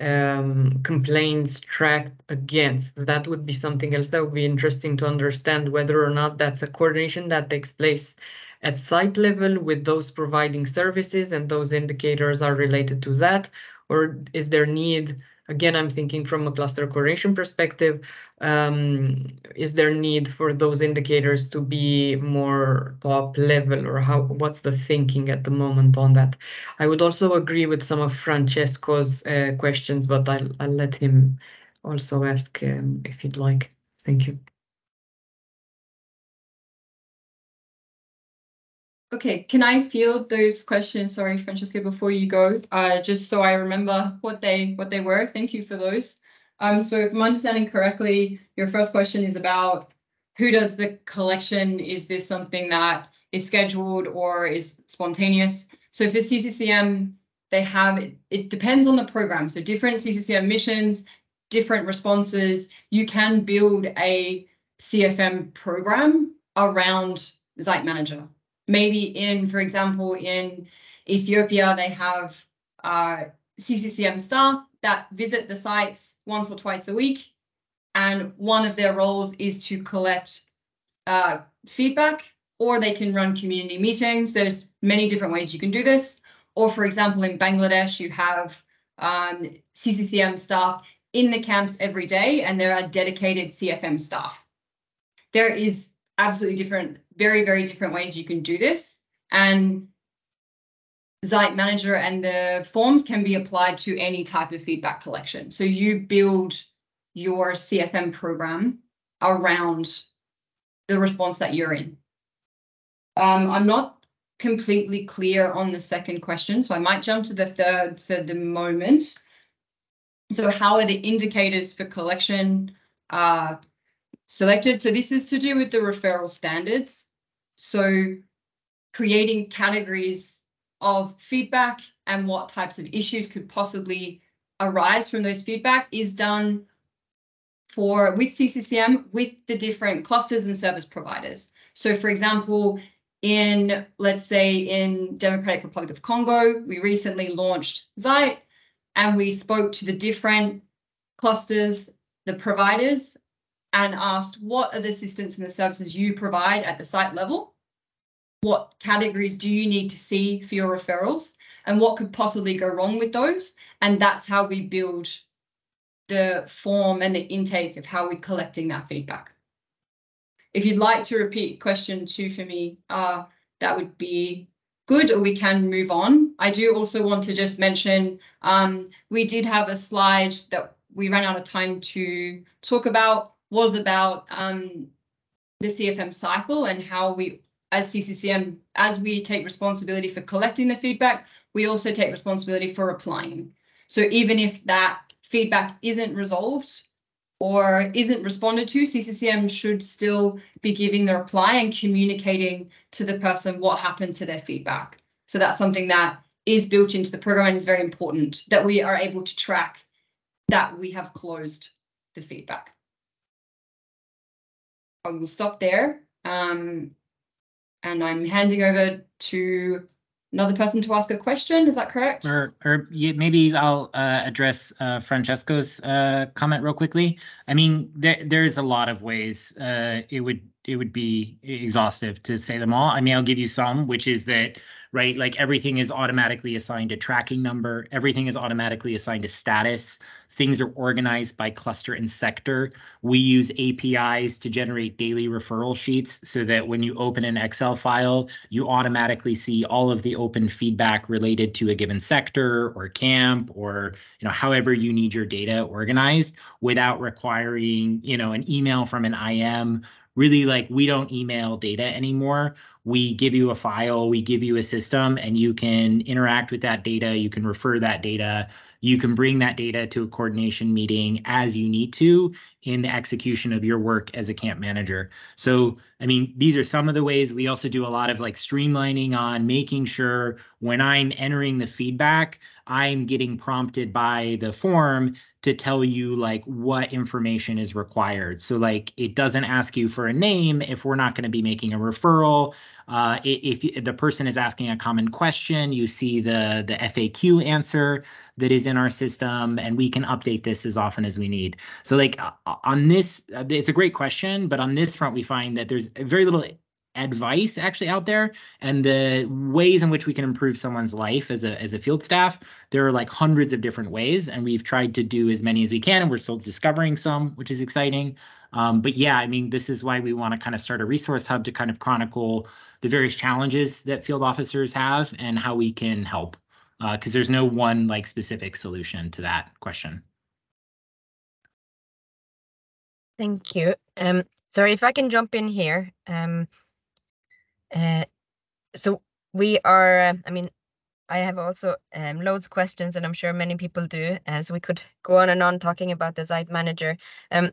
um, complaints tracked against. That would be something else that would be interesting to understand whether or not that's a coordination that takes place at site level with those providing services and those indicators are related to that? Or is there need, again, I'm thinking from a cluster coordination perspective, um, is there need for those indicators to be more top level or how what's the thinking at the moment on that? I would also agree with some of Francesco's uh, questions, but I'll, I'll let him also ask um, if he'd like. Thank you. Okay, can I field those questions? Sorry, Francesca, before you go, uh, just so I remember what they what they were. Thank you for those. Um, so if I'm understanding correctly, your first question is about who does the collection? Is this something that is scheduled or is spontaneous? So for CCCM, they have it, it depends on the program. So different CCCM missions, different responses. You can build a CFM program around Zite Manager maybe in, for example, in Ethiopia, they have uh, CCCM staff that visit the sites once or twice a week. And one of their roles is to collect uh, feedback, or they can run community meetings. There's many different ways you can do this. Or for example, in Bangladesh, you have um, CCCM staff in the camps every day, and there are dedicated CFM staff. There is absolutely different, very, very different ways you can do this. And Zite Manager and the forms can be applied to any type of feedback collection. So you build your CFM program around the response that you're in. Um, I'm not completely clear on the second question, so I might jump to the third for the moment. So how are the indicators for collection uh, selected? So this is to do with the referral standards. So creating categories of feedback and what types of issues could possibly arise from those feedback is done for with CCCM with the different clusters and service providers. So for example, in let's say in Democratic Republic of Congo, we recently launched Zite and we spoke to the different clusters, the providers, and asked what are the assistance and the services you provide at the site level? What categories do you need to see for your referrals? And what could possibly go wrong with those? And that's how we build the form and the intake of how we're collecting that feedback. If you'd like to repeat question two for me, uh, that would be good, or we can move on. I do also want to just mention, um, we did have a slide that we ran out of time to talk about, was about um, the CFM cycle and how we, as CCCM, as we take responsibility for collecting the feedback, we also take responsibility for applying. So even if that feedback isn't resolved or isn't responded to, CCCM should still be giving the reply and communicating to the person what happened to their feedback. So that's something that is built into the program and is very important that we are able to track that we have closed the feedback. I will stop there. Um, and I'm handing over to another person to ask a question. Is that correct? Or, or you, maybe I'll uh, address uh, Francesco's uh, comment real quickly. I mean, there, there's a lot of ways uh, it would it would be exhaustive to say them all. I mean, I'll give you some, which is that right, like everything is automatically assigned a tracking number. Everything is automatically assigned a status. Things are organized by cluster and sector. We use APIs to generate daily referral sheets so that when you open an Excel file, you automatically see all of the open feedback related to a given sector or camp or you know however you need your data organized without requiring you know an email from an IM really like we don't email data anymore. We give you a file we give you a system and you can interact with that data you can refer that data you can bring that data to a coordination meeting as you need to in the execution of your work as a camp manager. So i mean these are some of the ways. We also do a lot of like streamlining on making sure when i'm entering the feedback i'm getting prompted by the form to tell you like what information is required. So like it doesn't ask you for a name if we're not going to be making a referral. Uh, if, if the person is asking a common question, you see the the FAQ answer that is in our system, and we can update this as often as we need. So like on this, it's a great question, but on this front, we find that there's very little advice actually out there and the ways in which we can improve someone's life as a as a field staff there are like hundreds of different ways and we've tried to do as many as we can and we're still discovering some which is exciting. Um, but yeah i mean this is why we want to kind of start a resource hub to kind of chronicle the various challenges that field officers have and how we can help because uh, there's no one like specific solution to that question. Thank you. Um sorry if i can jump in here. Um so we are, uh, I mean, I have also um, loads of questions, and I'm sure many people do. Uh, so we could go on and on talking about the Zite Manager. Um,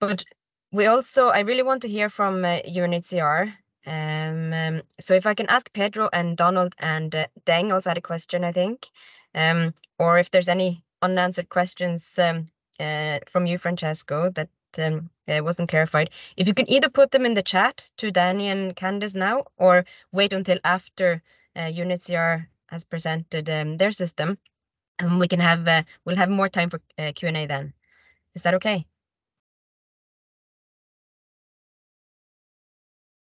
but we also, I really want to hear from uh, UNHCR. Um, um, so if I can ask Pedro and Donald and uh, Deng also had a question, I think, um, or if there's any unanswered questions um, uh, from you, Francesco, that um, wasn't clarified. If you can either put them in the chat to Danny and Candice now, or wait until after uh, has presented um, their system, and we can have uh, we'll have more time for uh, Q and A then. Is that okay?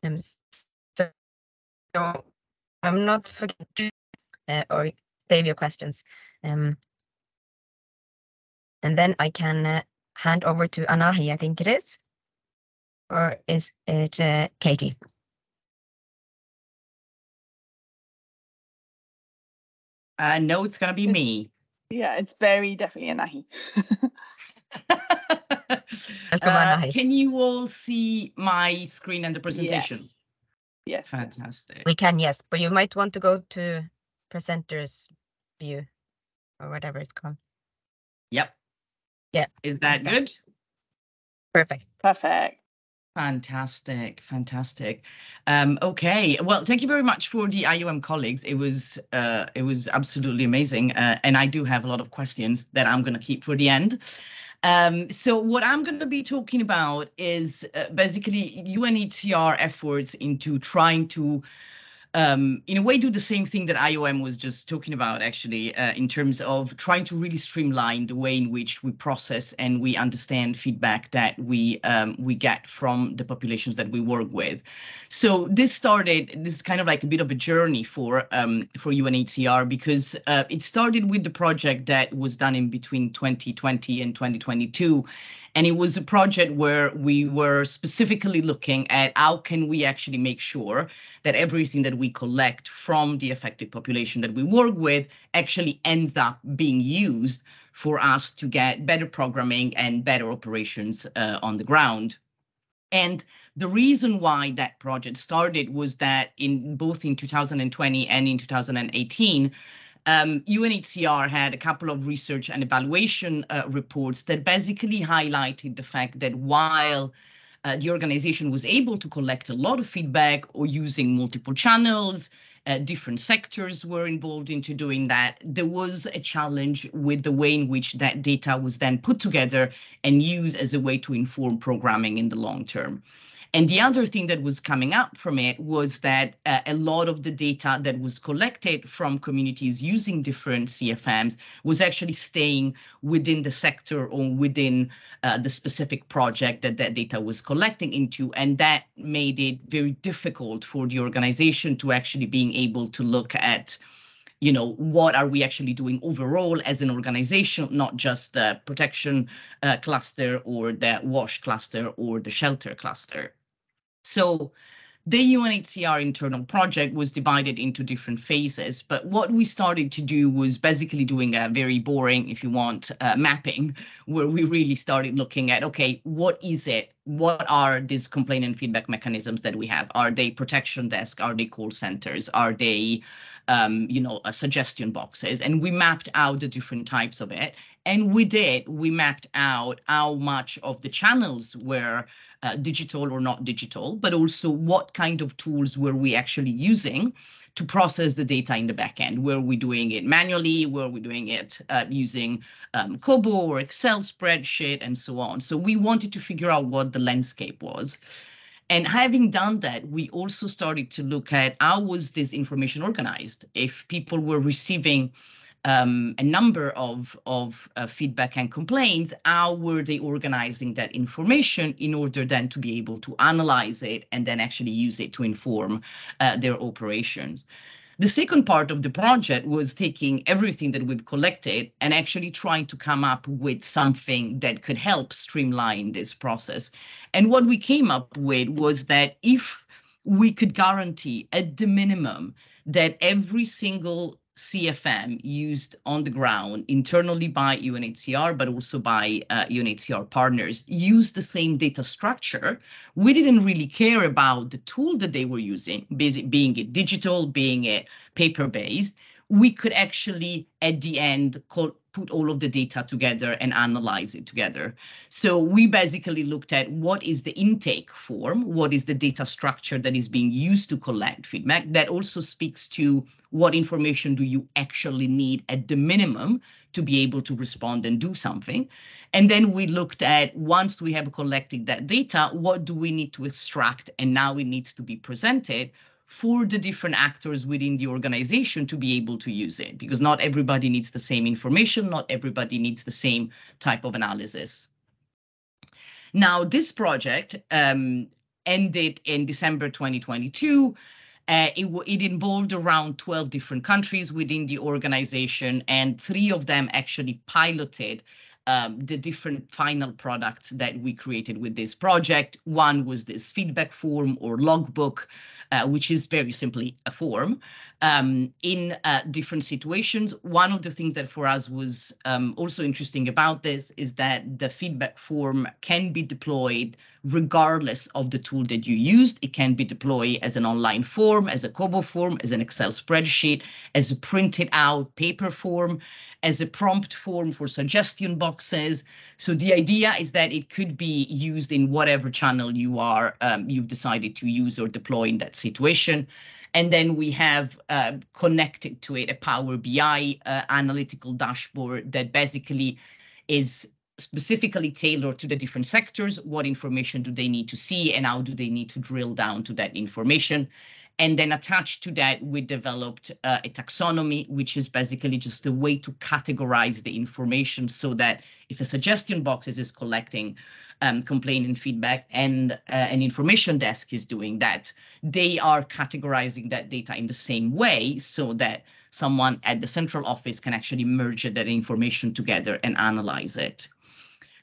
Um, so, so I'm not forgetting uh, or save your questions. Um, and then I can uh, hand over to Anahi, I think it is. Or is it uh, Katie? Uh, no, it's going to be me. Yeah, it's very definitely Anahi. Welcome, Uh, Anahi. can you all see my screen and the presentation? Yes. Yes. Fantastic. We can, yes, but you might want to go to presenters view or whatever it's called. Yep. Yeah. Is that Okay. good? Perfect. Perfect. Fantastic, fantastic. Um, okay, well, thank you very much for the IOM colleagues. It was uh, it was absolutely amazing, uh, and I do have a lot of questions that I'm going to keep for the end. Um, so what I'm going to be talking about is uh, basically UNHCR efforts into trying to um, in a way do the same thing that IOM was just talking about actually uh, in terms of trying to really streamline the way in which we process and we understand feedback that we um, we get from the populations that we work with. So this started this is kind of like a bit of a journey for um, for UNHCR because uh, it started with the project that was done in between 2020 and 2022 and it was a project where we were specifically looking at how can we actually make sure that everything that we collect from the affected population that we work with actually ends up being used for us to get better programming and better operations uh, on the ground. And the reason why that project started was that in both in 2020 and in 2018, um, UNHCR had a couple of research and evaluation uh, reports that basically highlighted the fact that while uh, the organization was able to collect a lot of feedback or using multiple channels, uh, different sectors were involved into doing that. There was a challenge with the way in which that data was then put together and used as a way to inform programming in the long term. And the other thing that was coming up from it was that uh, a lot of the data that was collected from communities using different CFMs was actually staying within the sector or within uh, the specific project that that data was collecting into. And that made it very difficult for the organization to actually being able to look at you know, what are we actually doing overall as an organization, not just the protection uh, cluster or the WASH cluster or the shelter cluster. So the UNHCR internal project was divided into different phases, but what we started to do was basically doing a very boring, if you want, uh, mapping, where we really started looking at, okay, what is it? What are these complaint and feedback mechanisms that we have? Are they protection desk? Are they call centers? Are they, um, you know, suggestion boxes? And we mapped out the different types of it. And we did, we mapped out how much of the channels were uh, digital or not digital, but also what kind of tools were we actually using to process the data in the backend? Were we doing it manually? Were we doing it uh, using um, Kobo or Excel spreadsheet and so on? So we wanted to figure out what the landscape was. And having done that, we also started to look at how was this information organized? If people were receiving um, a number of, of uh, feedback and complaints, how were they organizing that information in order then to be able to analyze it and then actually use it to inform uh, their operations. The second part of the project was taking everything that we've collected and actually trying to come up with something that could help streamline this process. And what we came up with was that if we could guarantee at the minimum that every single CFM used on the ground internally by UNHCR, but also by uh, UNHCR partners, use the same data structure. We didn't really care about the tool that they were using, being it digital, being it paper-based. We could actually, at the end, call, put all of the data together and analyze it together. So we basically looked at what is the intake form, what is the data structure that is being used to collect feedback. That also speaks to what information do you actually need at the minimum to be able to respond and do something. And then we looked at once we have collected that data, what do we need to extract? And now it needs to be presented for the different actors within the organization to be able to use it because not everybody needs the same information, not everybody needs the same type of analysis. Now, this project um, ended in December 2022. Uh, it, it, involved around 12 different countries within the organization, and three of them actually piloted um, the different final products that we created with this project. One was this feedback form or logbook, uh, which is very simply a form um, in uh, different situations. One of the things that for us was um, also interesting about this is that the feedback form can be deployed regardless of the tool that you used. It can be deployed as an online form, as a Kobo form, as an Excel spreadsheet, as a printed out paper form, as a prompt form for suggestion boxes. So the idea is that it could be used in whatever channel you are, um, you've decided to use or deploy in that situation. And then we have uh, connected to it a Power BI uh, analytical dashboard that basically is specifically tailored to the different sectors. What information do they need to see and how do they need to drill down to that information? And then attached to that, we developed uh, a taxonomy, which is basically just a way to categorize the information so that if a suggestion box is collecting um, complaint and feedback and uh, an information desk is doing that, they are categorizing that data in the same way so that someone at the central office can actually merge that information together and analyze it.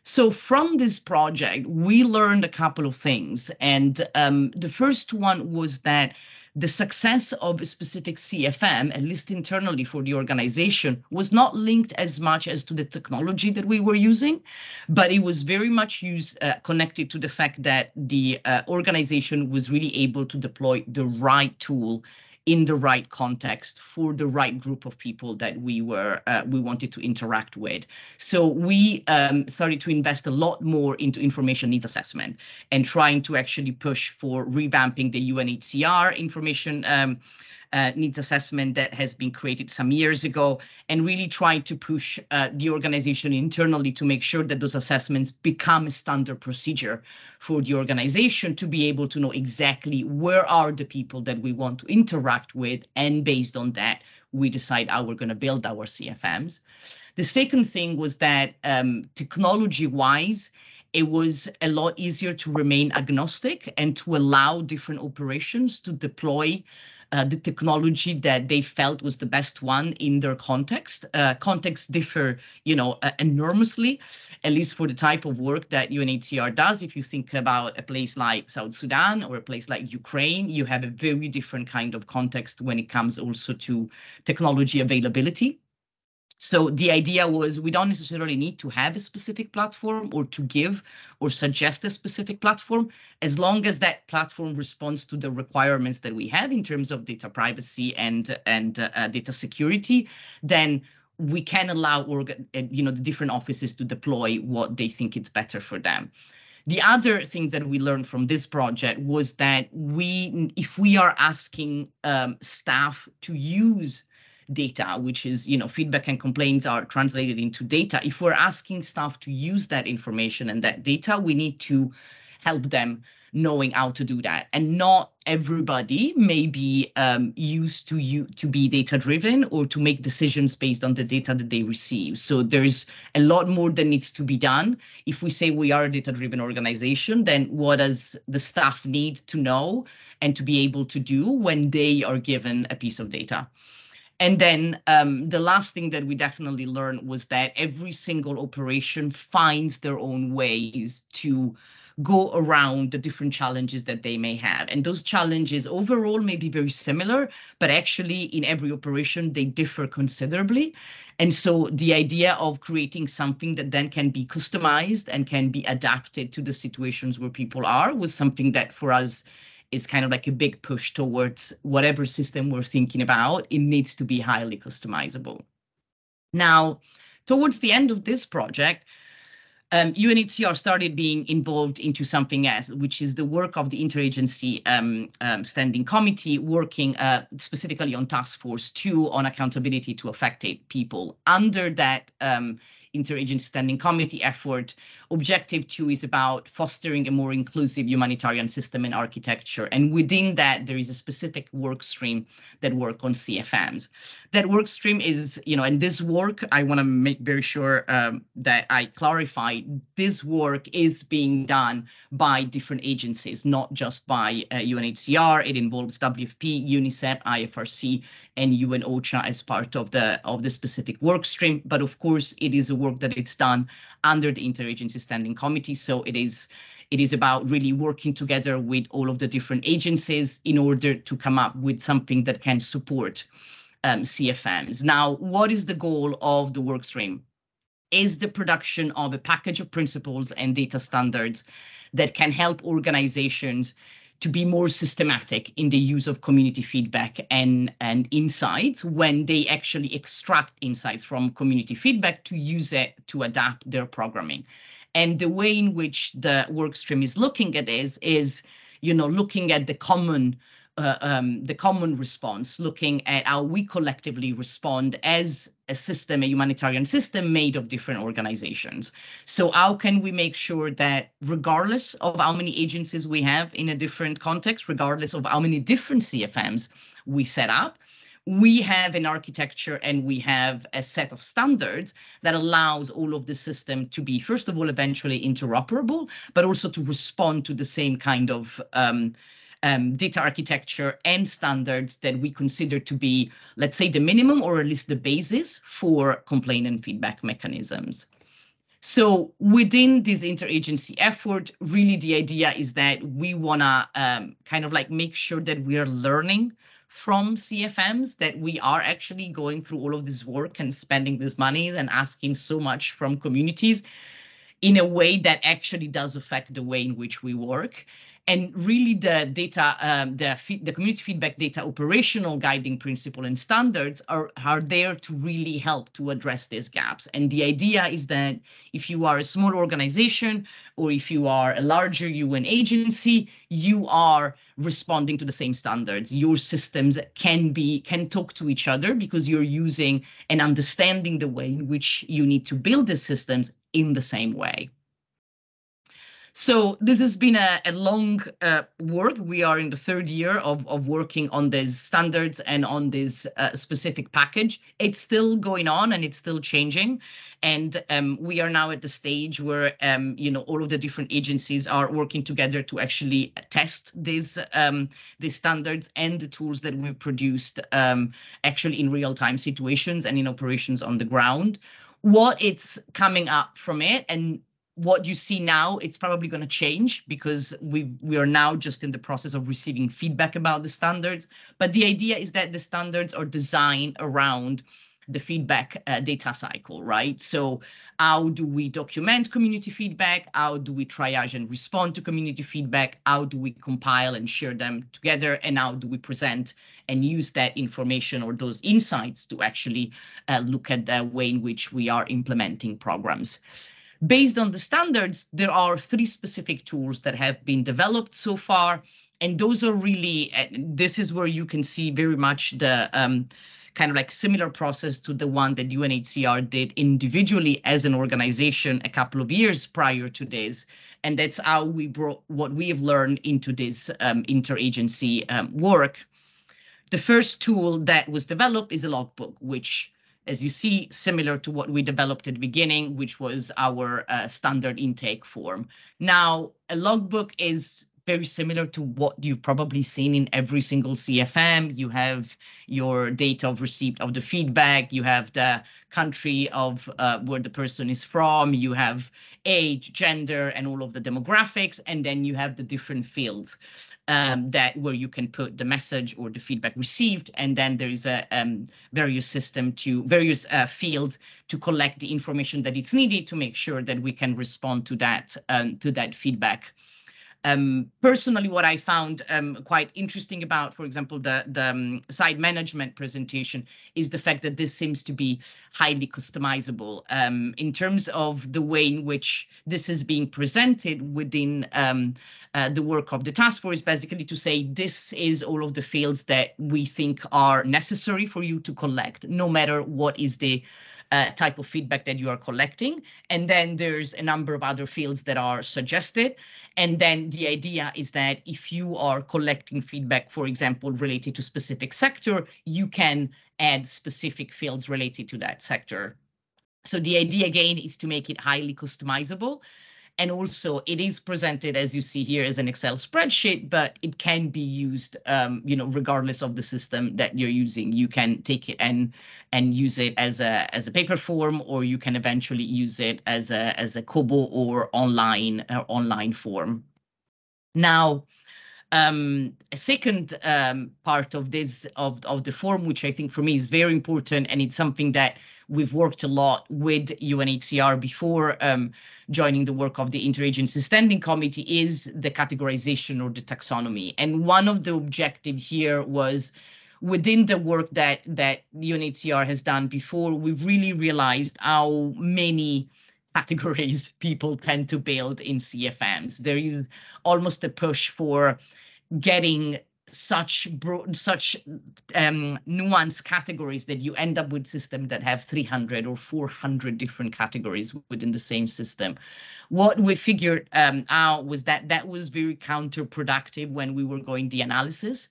So from this project, we learned a couple of things. And um, the first one was that the success of a specific CFM, at least internally for the organization, was not linked as much as to the technology that we were using, but it was very much used uh, connected to the fact that the uh, organization was really able to deploy the right tool in the right context for the right group of people that we were uh, we wanted to interact with. So we um, started to invest a lot more into information needs assessment and trying to actually push for revamping the UNHCR information um, uh, needs assessment that has been created some years ago and really trying to push uh, the organization internally to make sure that those assessments become a standard procedure for the organization to be able to know exactly where are the people that we want to interact with and based on that we decide how we're going to build our CFMs. The second thing was that um, technology wise, it was a lot easier to remain agnostic and to allow different operations to deploy uh, the technology that they felt was the best one in their context. Uh, contexts differ, you know, uh, enormously, at least for the type of work that UNHCR does. If you think about a place like South Sudan or a place like Ukraine, you have a very different kind of context when it comes also to technology availability. So the idea was we don't necessarily need to have a specific platform or to give or suggest a specific platform, as long as that platform responds to the requirements that we have in terms of data privacy and and uh, data security, then we can allow organ, uh, you know the different offices to deploy what they think it's better for them. The other thing that we learned from this project was that we, if we are asking um, staff to use data, which is, you know, feedback and complaints are translated into data. If we're asking staff to use that information and that data, we need to help them knowing how to do that. And not everybody may be um, used to you to be data driven or to make decisions based on the data that they receive. So there's a lot more that needs to be done. If we say we are a data driven organization, then what does the staff need to know and to be able to do when they are given a piece of data? And then um, the last thing that we definitely learned was that every single operation finds their own ways to go around the different challenges that they may have. And those challenges overall may be very similar, but actually in every operation, they differ considerably. And so the idea of creating something that then can be customized and can be adapted to the situations where people are was something that for us is kind of like a big push towards whatever system we're thinking about, it needs to be highly customizable. Now, towards the end of this project, um, UNHCR started being involved into something else, which is the work of the interagency um, um, standing committee working uh, specifically on task force two on accountability to affected people. Under that um, interagency standing committee effort. Objective two is about fostering a more inclusive humanitarian system and architecture. And within that, there is a specific work stream that work on CFMs. That work stream is, you know, and this work, I want to make very sure um, that I clarify? This work is being done by different agencies, not just by uh, UNHCR. It involves WFP, UNICEF, IFRC, and UN OCHA as part of the of the specific work stream. But of course, it is a work that it's done under the Interagency Standing Committee. So it is it is about really working together with all of the different agencies in order to come up with something that can support um, CFMs. Now, what is the goal of the workstream? Is the production of a package of principles and data standards that can help organizations to be more systematic in the use of community feedback and, and insights when they actually extract insights from community feedback to use it to adapt their programming. And the way in which the workstream is looking at this is, you know, looking at the common uh, um, the common response, looking at how we collectively respond as a system, a humanitarian system made of different organizations. So how can we make sure that regardless of how many agencies we have in a different context, regardless of how many different CFMs we set up, we have an architecture and we have a set of standards that allows all of the system to be, first of all, eventually interoperable, but also to respond to the same kind of um, um, data architecture and standards that we consider to be, let's say, the minimum or at least the basis for complaint and feedback mechanisms. So within this interagency effort, really the idea is that we want to um, kind of like make sure that we are learning from CFMs, that we are actually going through all of this work and spending this money and asking so much from communities in a way that actually does affect the way in which we work. And really the data, um, the, the community feedback data operational guiding principle and standards are, are there to really help to address these gaps. And the idea is that if you are a small organization or if you are a larger UN agency, you are responding to the same standards. Your systems can be can talk to each other because you're using and understanding the way in which you need to build the systems in the same way. So this has been a, a long uh, work. We are in the third year of, of working on these standards and on this uh, specific package. It's still going on and it's still changing. And um, we are now at the stage where, um, you know, all of the different agencies are working together to actually test these, um, these standards and the tools that we've produced um, actually in real-time situations and in operations on the ground what it's coming up from it and what you see now, it's probably going to change because we we are now just in the process of receiving feedback about the standards. But the idea is that the standards are designed around the feedback uh, data cycle, right? So how do we document community feedback? How do we triage and respond to community feedback? How do we compile and share them together? And how do we present and use that information or those insights to actually uh, look at the way in which we are implementing programs? Based on the standards, there are three specific tools that have been developed so far. And those are really, uh, this is where you can see very much the um, kind of like similar process to the one that UNHCR did individually as an organization a couple of years prior to this. And that's how we brought what we have learned into this um, interagency um, work. The first tool that was developed is a logbook, which as you see, similar to what we developed at the beginning, which was our uh, standard intake form. Now, a logbook is very similar to what you've probably seen in every single CFM. You have your date of receipt of the feedback, you have the country of uh, where the person is from, you have age, gender, and all of the demographics, and then you have the different fields um, that where you can put the message or the feedback received, and then there is a um, various system to various uh, fields to collect the information that it's needed to make sure that we can respond to that um, to that feedback. Um, personally, what I found um, quite interesting about, for example, the, the um, site management presentation is the fact that this seems to be highly customizable. Um, in terms of the way in which this is being presented within um, uh, the work of the task force, basically to say this is all of the fields that we think are necessary for you to collect, no matter what is the uh, type of feedback that you are collecting. And then there's a number of other fields that are suggested. And then the idea is that if you are collecting feedback, for example, related to specific sector, you can add specific fields related to that sector So the idea again is to make it highly customizable. And also it is presented, as you see here, as an Excel spreadsheet, but it can be used, um, you know, regardless of the system that you're using. You can take it and and use it as a as a paper form, or you can eventually use it as a as a Kobo or online uh, online form. Now, um, a second um, part of this of, of the form, which I think for me is very important, and it's something that we've worked a lot with UNHCR before um, joining the work of the Interagency Standing Committee, is the categorization or the taxonomy. And one of the objectives here was within the work that that UNHCR has done before, we've really realized how many categories people tend to build in CFMs. There is almost a push for getting such broad, such um, nuanced categories that you end up with systems that have 300 or 400 different categories within the same system. What we figured um, out was that that was very counterproductive when we were going the analysis,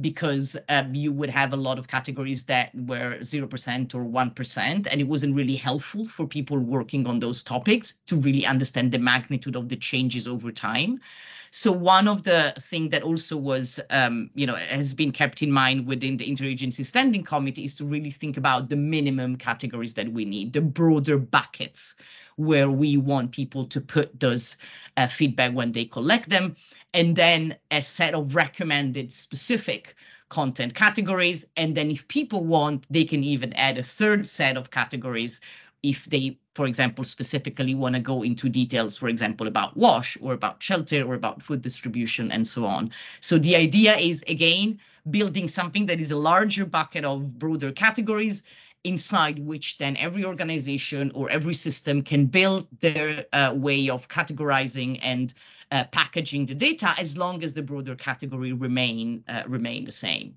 because um, you would have a lot of categories that were 0% or 1%, and it wasn't really helpful for people working on those topics to really understand the magnitude of the changes over time. So one of the things that also was, um, you know, has been kept in mind within the interagency standing committee is to really think about the minimum categories that we need, the broader buckets where we want people to put those uh, feedback when they collect them, and then a set of recommended specific content categories. And then if people want, they can even add a third set of categories if they, for example, specifically want to go into details, for example, about wash or about shelter or about food distribution and so on. So the idea is, again, building something that is a larger bucket of broader categories inside which then every organization or every system can build their uh, way of categorizing and uh, packaging the data as long as the broader category remain uh, remain the same.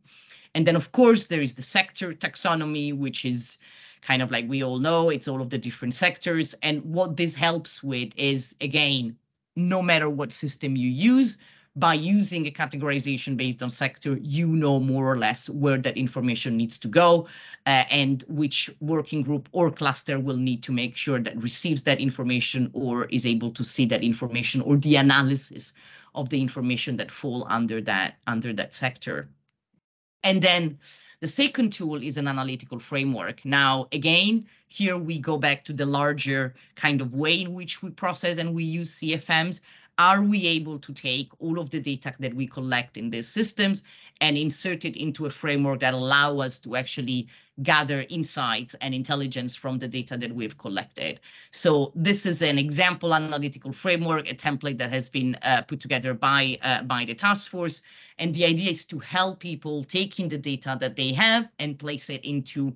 And then, of course, there is the sector taxonomy, which is kind of like we all know, it's all of the different sectors. And what this helps with is, again, no matter what system you use, by using a categorization based on sector, you know more or less where that information needs to go uh, and which working group or cluster will need to make sure that receives that information or is able to see that information or the analysis of the information that fall under that under that sector. And then the second tool is an analytical framework. Now, again, here we go back to the larger kind of way in which we process and we use CFMs. Are we able to take all of the data that we collect in these systems and insert it into a framework that allow us to actually gather insights and intelligence from the data that we've collected. So this is an example analytical framework, a template that has been uh, put together by, uh, by the task force. And the idea is to help people taking the data that they have and place it into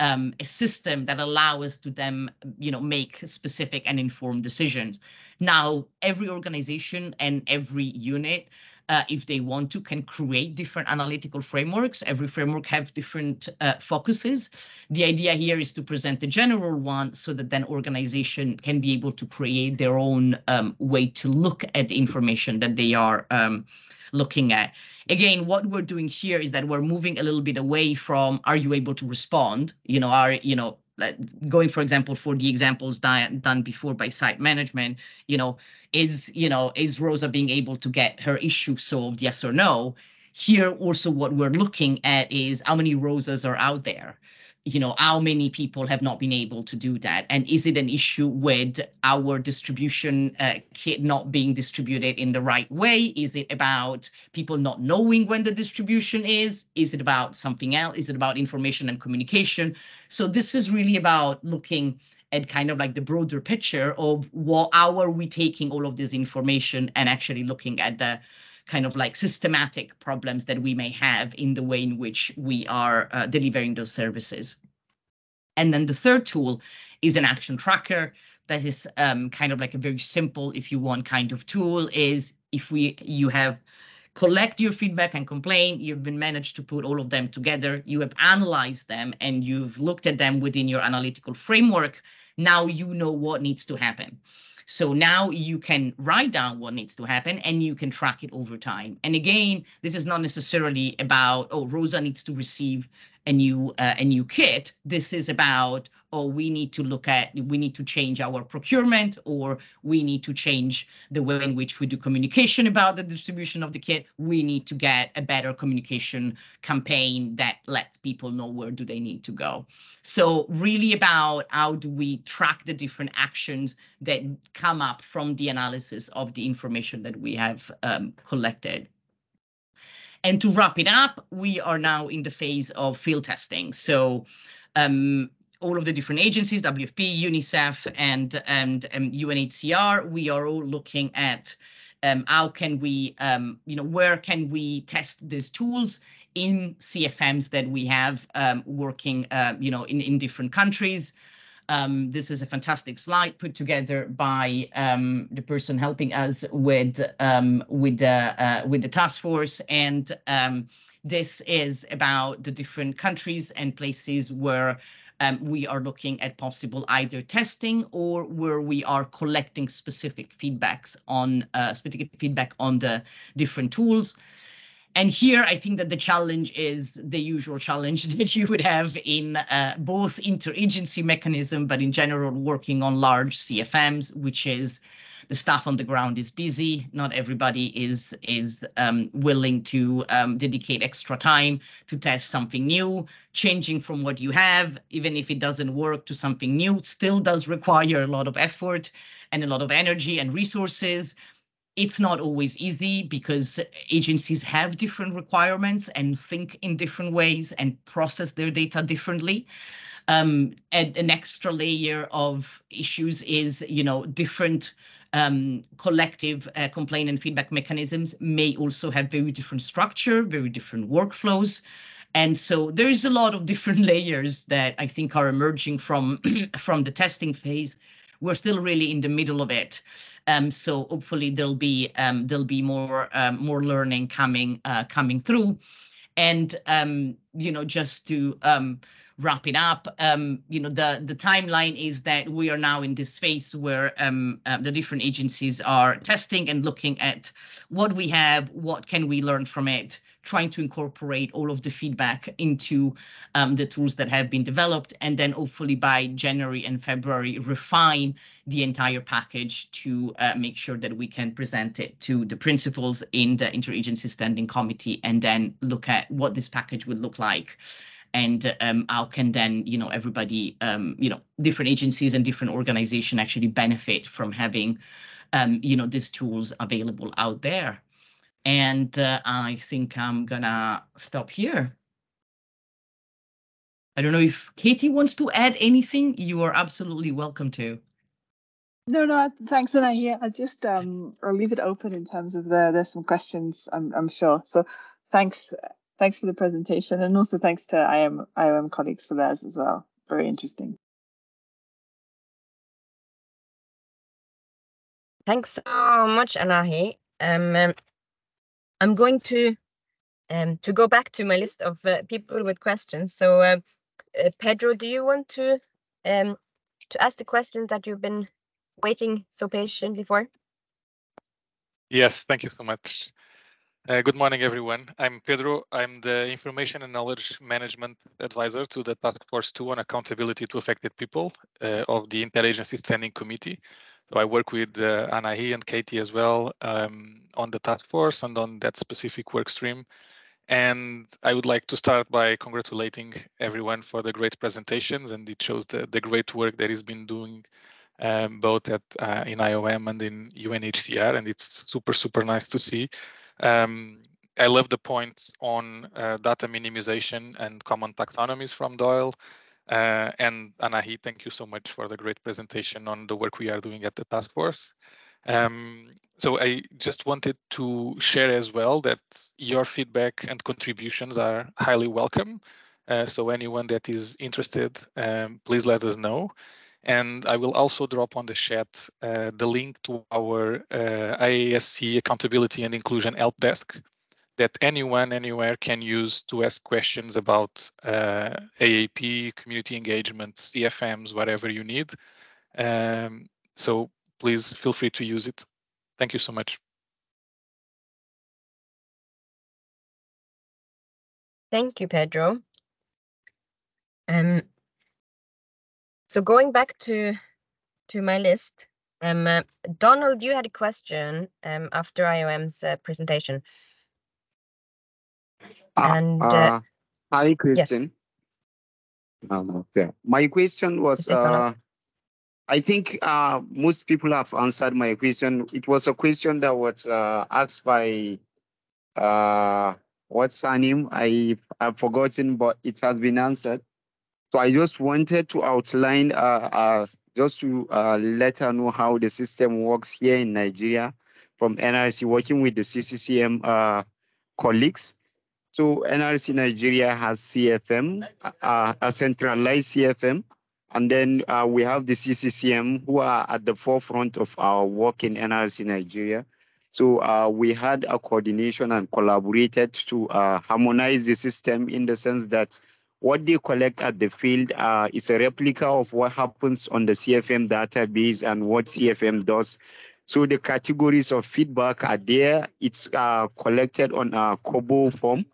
um, a system that allow us to them, you know, make specific and informed decisions. Now, every organization and every unit, uh, if they want to, can create different analytical frameworks. Every framework have different uh, focuses. The idea here is to present the general one so that then organization can be able to create their own um, way to look at the information that they are um, looking at. Again, what we're doing here is that we're moving a little bit away from are you able to respond? You know, are, you know, going, for example, for the examples done, done before by site management, you know, is, you know, is Rosa being able to get her issue solved, yes or no? Here also what we're looking at is how many Rosas are out there you know, how many people have not been able to do that? And is it an issue with our distribution uh, kit not being distributed in the right way? Is it about people not knowing when the distribution is? Is it about something else? Is it about information and communication? So this is really about looking at kind of like the broader picture of what, how are we taking all of this information and actually looking at the kind of like systematic problems that we may have in the way in which we are uh, delivering those services. And then the third tool is an action tracker that is um, kind of like a very simple, if you want, kind of tool is if we you have collect your feedback and complaint, you've been managed to put all of them together, you have analyzed them and you've looked at them within your analytical framework, now you know what needs to happen. So now you can write down what needs to happen and you can track it over time. And again, this is not necessarily about, oh, Rosa needs to receive a new uh, a new kit. This is about oh we need to look at we need to change our procurement or we need to change the way in which we do communication about the distribution of the kit. We need to get a better communication campaign that lets people know where do they need to go. So really about how do we track the different actions that come up from the analysis of the information that we have um, collected. And to wrap it up, we are now in the phase of field testing. So um, all of the different agencies, WFP, UNICEF, and, and, and UNHCR, we are all looking at um, how can we, um, you know, where can we test these tools in CFMs that we have um, working, uh, you know, in, in different countries. Um, this is a fantastic slide put together by um, the person helping us with um, with the uh, with the task force, and um, this is about the different countries and places where um, we are looking at possible either testing or where we are collecting specific feedbacks on uh, specific feedback on the different tools. And here, I think that the challenge is the usual challenge that you would have in uh, both interagency mechanism, but in general, working on large CFMs, which is the staff on the ground is busy. Not everybody is is um, willing to um, dedicate extra time to test something new. Changing from what you have, even if it doesn't work, to something new, still does require a lot of effort and a lot of energy and resources it's not always easy because agencies have different requirements and think in different ways and process their data differently. Um, and an extra layer of issues is, you know, different um, collective uh, complaint and feedback mechanisms may also have very different structure, very different workflows. And so there's a lot of different layers that I think are emerging from, from the testing phase we're still really in the middle of it. Um, so hopefully there'll be um, there'll be more um, more learning coming uh, coming through. And um, you know, just to um, wrap it up, um, you know, the the timeline is that we are now in this phase where uh, the different agencies are testing and looking at what we have, what can we learn from it, trying to incorporate all of the feedback into um, the tools that have been developed, and then hopefully by January and February refine the entire package to uh, make sure that we can present it to the principals in the interagency standing committee, and then look at what this package would look like. And um, how can then you know everybody um, you know different agencies and different organizations actually benefit from having um, you know these tools available out there and uh, I think I'm gonna stop here. I don't know if Katie wants to add anything. You are absolutely welcome to. No, no, thanks, and I yeah, I just um, I'll leave it open in terms of the there's some questions I'm I'm sure. So thanks, thanks for the presentation, and also thanks to IOM IOM colleagues for theirs as well. Very interesting. Thanks so much, Anahi. Um, um, I'm going to um, to go back to my list of uh, people with questions. So, uh, uh, Pedro, do you want to um, to ask the questions that you've been waiting so patiently for? Yes, thank you so much. Uh, good morning, everyone. I'm Pedro. I'm the Information and Knowledge Management Advisor to the Task Force 2 on Accountability to Affected People uh, of the Interagency Standing Committee. So I work with uh, Anahi and Katie as well um, on the task force and on that specific work stream. And I would like to start by congratulating everyone for the great presentations, and it shows the, the great work that he's been doing um, both at uh, in IOM and in UNHCR, and it's super super nice to see. Um, I love the points on uh, data minimization and common taxonomies from Doyle. Uh, and Anahi, thank you so much for the great presentation on the work we are doing at the task force. Um, so I just wanted to share as well that your feedback and contributions are highly welcome. Uh, so anyone that is interested, um, please let us know. And I will also drop on the chat uh, the link to our uh, IASC Accountability and Inclusion Help Desk, that anyone anywhere can use to ask questions about uh, AAP, community engagement, CFMs, whatever you need. Um, so please feel free to use it. Thank you so much. Thank you, Pedro. Um, so going back to to my list, um, uh, Donald, you had a question um, after IOM's uh, presentation. And, uh, uh, hi, Kristen. Um, okay. My question was, uh, I think uh, most people have answered my question. It was a question that was uh, asked by, uh, what's her name? I, I've forgotten, but it has been answered. So I just wanted to outline, uh, uh, just to uh, let her know how the system works here in Nigeria from NRC working with the CCCM uh, colleagues. So NRC Nigeria has CFM, uh, a centralized CFM, and then uh, we have the CCCM who are at the forefront of our work in NRC Nigeria. So uh, we had a coordination and collaborated to uh, harmonize the system in the sense that what they collect at the field uh, is a replica of what happens on the CFM database and what CFM does. So the categories of feedback are there. It's uh, collected on a Kobo form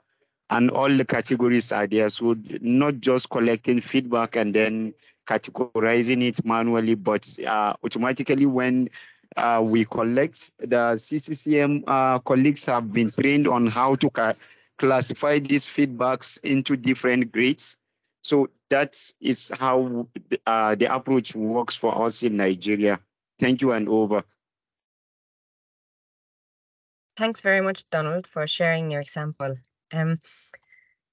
and all the categories are there. So not just collecting feedback and then categorizing it manually, but uh, automatically when uh, we collect, the CCCM uh, colleagues have been trained on how to ca- classify these feedbacks into different grades. So that is how uh, the approach works for us in Nigeria. Thank you and over. Thanks very much, Donald, for sharing your example. Um,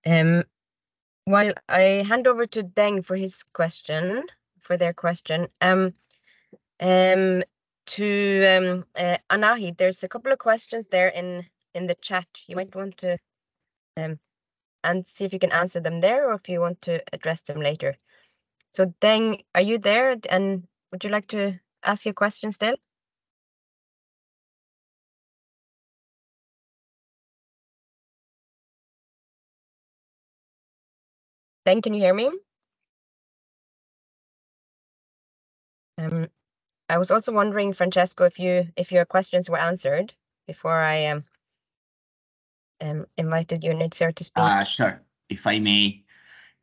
um, while I hand over to Deng for his question, for their question, um, to um, uh, Anahi, there's a couple of questions there in in the chat. You might want to um, and see if you can answer them there, or if you want to address them later. So Deng, are you there? And would you like to ask your question still? Deng, can you hear me? Um, I was also wondering, Francesco, if you if your questions were answered before I um, um invited you, Nitzer, to speak. Uh, sure, if I may.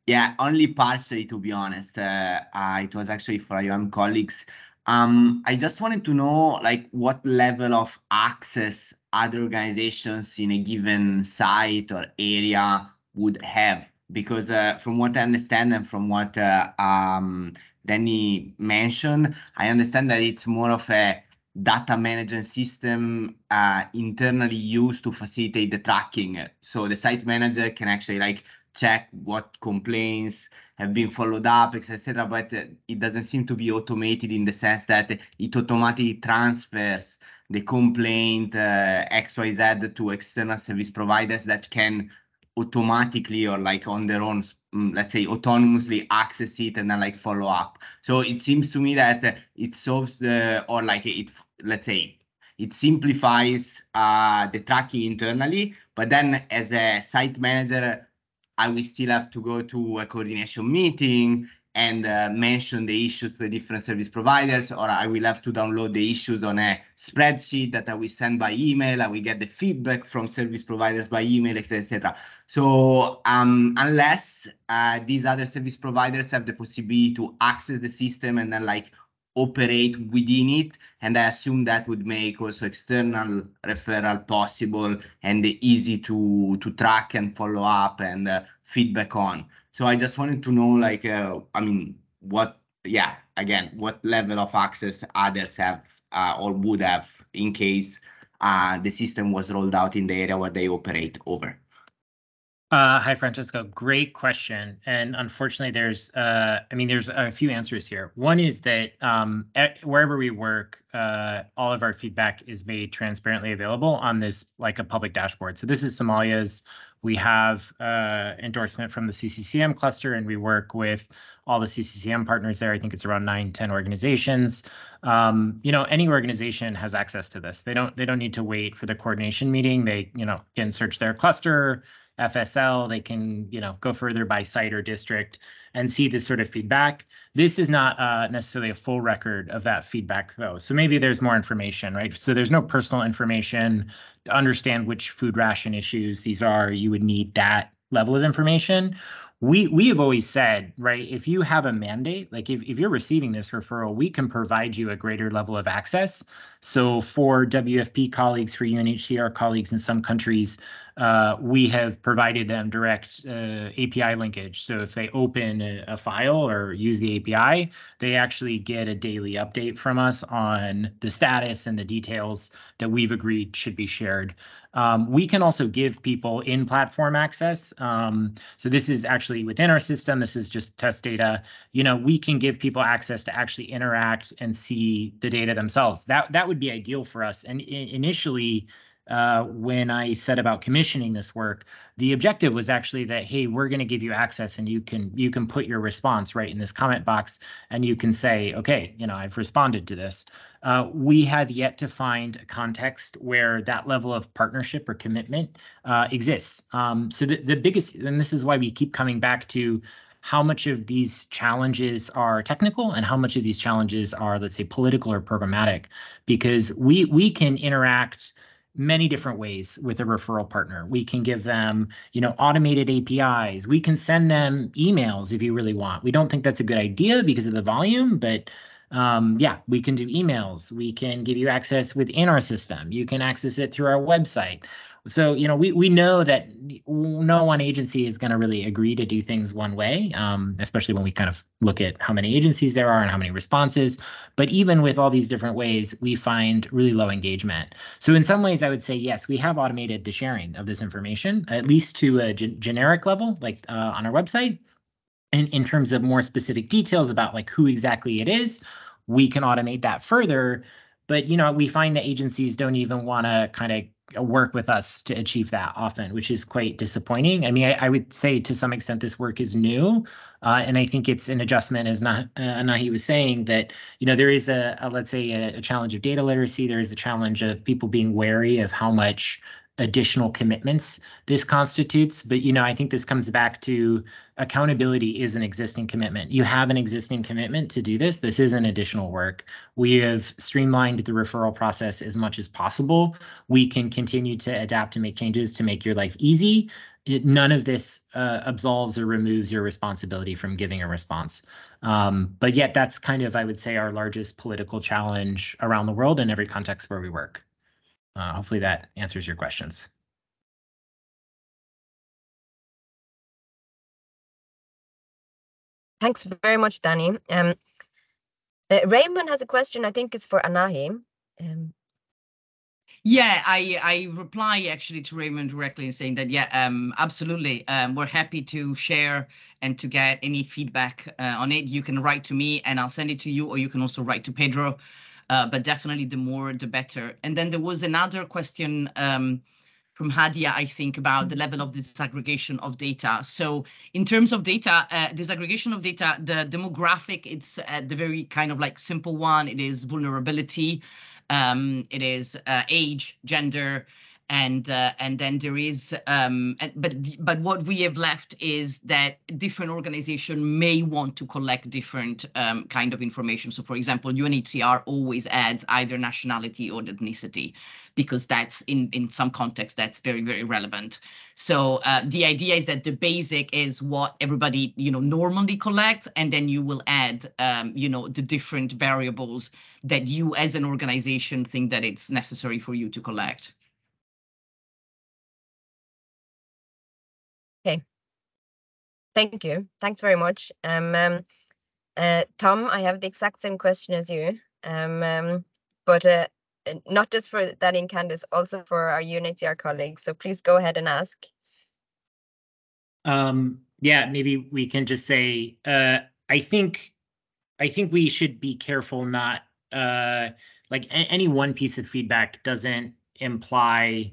Yeah, only partially, to be honest. Uh, uh, it was actually for IOM colleagues. Um, I just wanted to know, like, what level of access other organizations in a given site or area would have. Because uh, from what I understand and from what uh, um, Danny mentioned, I understand that it's more of a data management system uh, internally used to facilitate the tracking. So the site manager can actually like check what complaints have been followed up, etc. But uh, it doesn't seem to be automated in the sense that it automatically transfers the complaint uh, XYZ to external service providers that can automatically or like on their own, mm, let's say autonomously access it and then like follow up. So it seems to me that it solves the, or like it, let's say, it simplifies uh, the tracking internally, but then as a site manager, I will still have to go to a coordination meeting and uh, mention the issues to the different service providers, or I will have to download the issues on a spreadsheet that I will send by email. I will get the feedback from service providers by email, etc. etc. So um, unless uh, these other service providers have the possibility to access the system and then like operate within it, and I assume that would make also external referral possible and easy to to track and follow up and uh, feedback on. So I just wanted to know, like, uh, I mean, what, yeah, again, what level of access others have uh, or would have in case uh, the system was rolled out in the area where they operate over. Uh, hi, Francesco. Great question. And unfortunately, there's, uh, I mean, there's a few answers here. One is that um, wherever we work, uh, all of our feedback is made transparently available on this, like a public dashboard. So this is Somalia's. We have uh, endorsement from the CCCM cluster, and we work with all the CCCM partners there. I think it's around nine, 10 organizations. Um, you know, any organization has access to this. They don't, they don't need to wait for the coordination meeting. They, you know, can search their cluster, FSL, they can, you know, go further by site or district and see this sort of feedback. This is not uh, necessarily a full record of that feedback though. So maybe there's more information, right? So there's no personal information to understand which food ration issues these are. You would need that level of information. we we have always said, right, if you have a mandate, like if, if you're receiving this referral, we can provide you a greater level of access. So for WFP colleagues, for UNHCR colleagues in some countries, uh, we have provided them direct uh, API linkage. So if they open a, a, file or use the API, they actually get a daily update from us on the status and the details that we've agreed should be shared. Um, we can also give people in-platform access. Um, so this is actually within our system. This is just test data. You know, we can give people access to actually interact and see the data themselves. That that would be ideal for us. And initially, uh, when I said about commissioning this work, the objective was actually that hey, we're going to give you access, and you can you can put your response right in this comment box, and you can say, okay, you know, I've responded to this. Uh, we have yet to find a context where that level of partnership or commitment uh, exists. Um, so the, the biggest, and this is why we keep coming back to how much of these challenges are technical and how much of these challenges are, let's say, political or programmatic, because we we can interact many different ways with a referral partner. We can give them, you know, automated APIs. We can send them emails if you really want. We don't think that's a good idea because of the volume, but um, yeah, we can do emails. We can give you access within our system. You can access it through our website. So, you know, we, we know that no one agency is going to really agree to do things one way, um, especially when we kind of look at how many agencies there are and how many responses. But even with all these different ways, we find really low engagement. So in some ways, I would say, yes, we have automated the sharing of this information, at least to a gen generic level, like uh, on our website. And in terms of more specific details about like who exactly it is, we can automate that further. But you know, we find that agencies don't even want to kind of work with us to achieve that often, which is quite disappointing. I mean, I, I would say to some extent this work is new, uh, and I think it's an adjustment, as uh, Nahi was saying, that you know there is a, a let's say a, a, challenge of data literacy. There is a challenge of people being wary of how much additional commitments this constitutes. But, you know, I think this comes back to accountability is an existing commitment. You have an existing commitment to do this. This isn't additional work. We have streamlined the referral process as much as possible. We can continue to adapt and make changes to make your life easy. It, none of this uh, absolves or removes your responsibility from giving a response. Um, but yet that's kind of, I would say, our largest political challenge around the world in every context where we work. Uh, hopefully that answers your questions. Thanks very much, Danny. Um, uh, Raymond has a question, I think it's for Anahi. Um, yeah, I I reply actually to Raymond directly saying that yeah, um, absolutely, um, we're happy to share and to get any feedback uh, on it. You can write to me and I'll send it to you, or you can also write to Pedro uh, but definitely the more the better. And then there was another question um, from Hadia, I think, about the level of disaggregation of data. So in terms of data, uh, disaggregation of data, the demographic, it's uh, the very kind of like simple one. It is vulnerability. Um, it is uh, age, gender, and uh, and then there is um, but but what we have left is that different organization may want to collect different um, kind of information. So, for example, UNHCR always adds either nationality or ethnicity because that's in in some context that's very very relevant. So uh, the idea is that the basic is what everybody you know normally collects, and then you will add um, you know the different variables that you as an organization think that it's necessary for you to collect. Thank you. Thanks very much. Um, um, uh, Tom, I have the exact same question as you, um, um, but uh, not just for that in Candice, also for our UNHCR colleagues. So please go ahead and ask. Um, yeah, maybe we can just say, uh, I think, I think we should be careful not, uh, like any one piece of feedback doesn't imply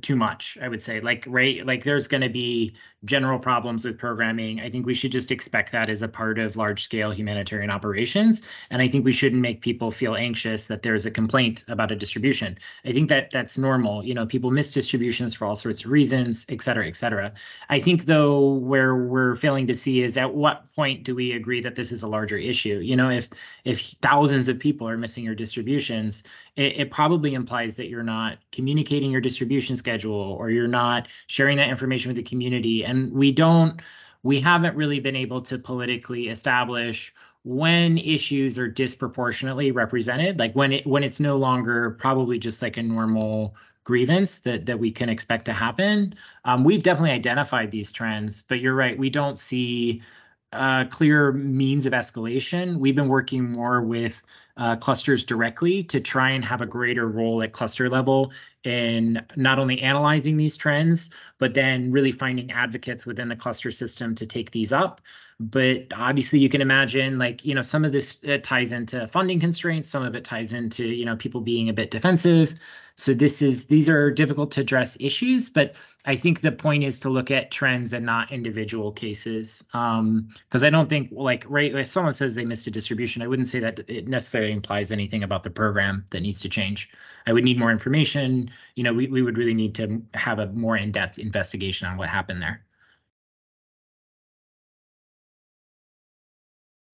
too much i would say like right like there's going to be general problems with programming. I think we should just expect that as a part of large scale humanitarian operations. And i think we shouldn't make people feel anxious that there's a complaint about a distribution. I think that that's normal. You know people miss distributions for all sorts of reasons et cetera et cetera. I think though where we're failing to see is at what point do we agree that this is a larger issue? You know if if thousands of people are missing your distributions it, it probably implies that you're not communicating your distribution schedule or you're not sharing that information with the community and we don't we haven't really been able to politically establish when issues are disproportionately represented, like when it when it's no longer probably just like a normal grievance that that we can expect to happen. Um, we've definitely identified these trends, but you're right, we don't see uh, clear means of escalation. We've been working more with uh, clusters directly to try and have a greater role at cluster level in not only analyzing these trends, but then really finding advocates within the cluster system to take these up. But obviously, you can imagine, like, you know, some of this uh, ties into funding constraints, some of it ties into, you know, people being a bit defensive. So this is these are difficult to address issues, but I think the point is to look at trends and not individual cases. Um, because I don't think like right if someone says they missed a distribution, I wouldn't say that it necessarily implies anything about the program that needs to change. I would need more information. You know, we, we would really need to have a more in-depth investigation on what happened there.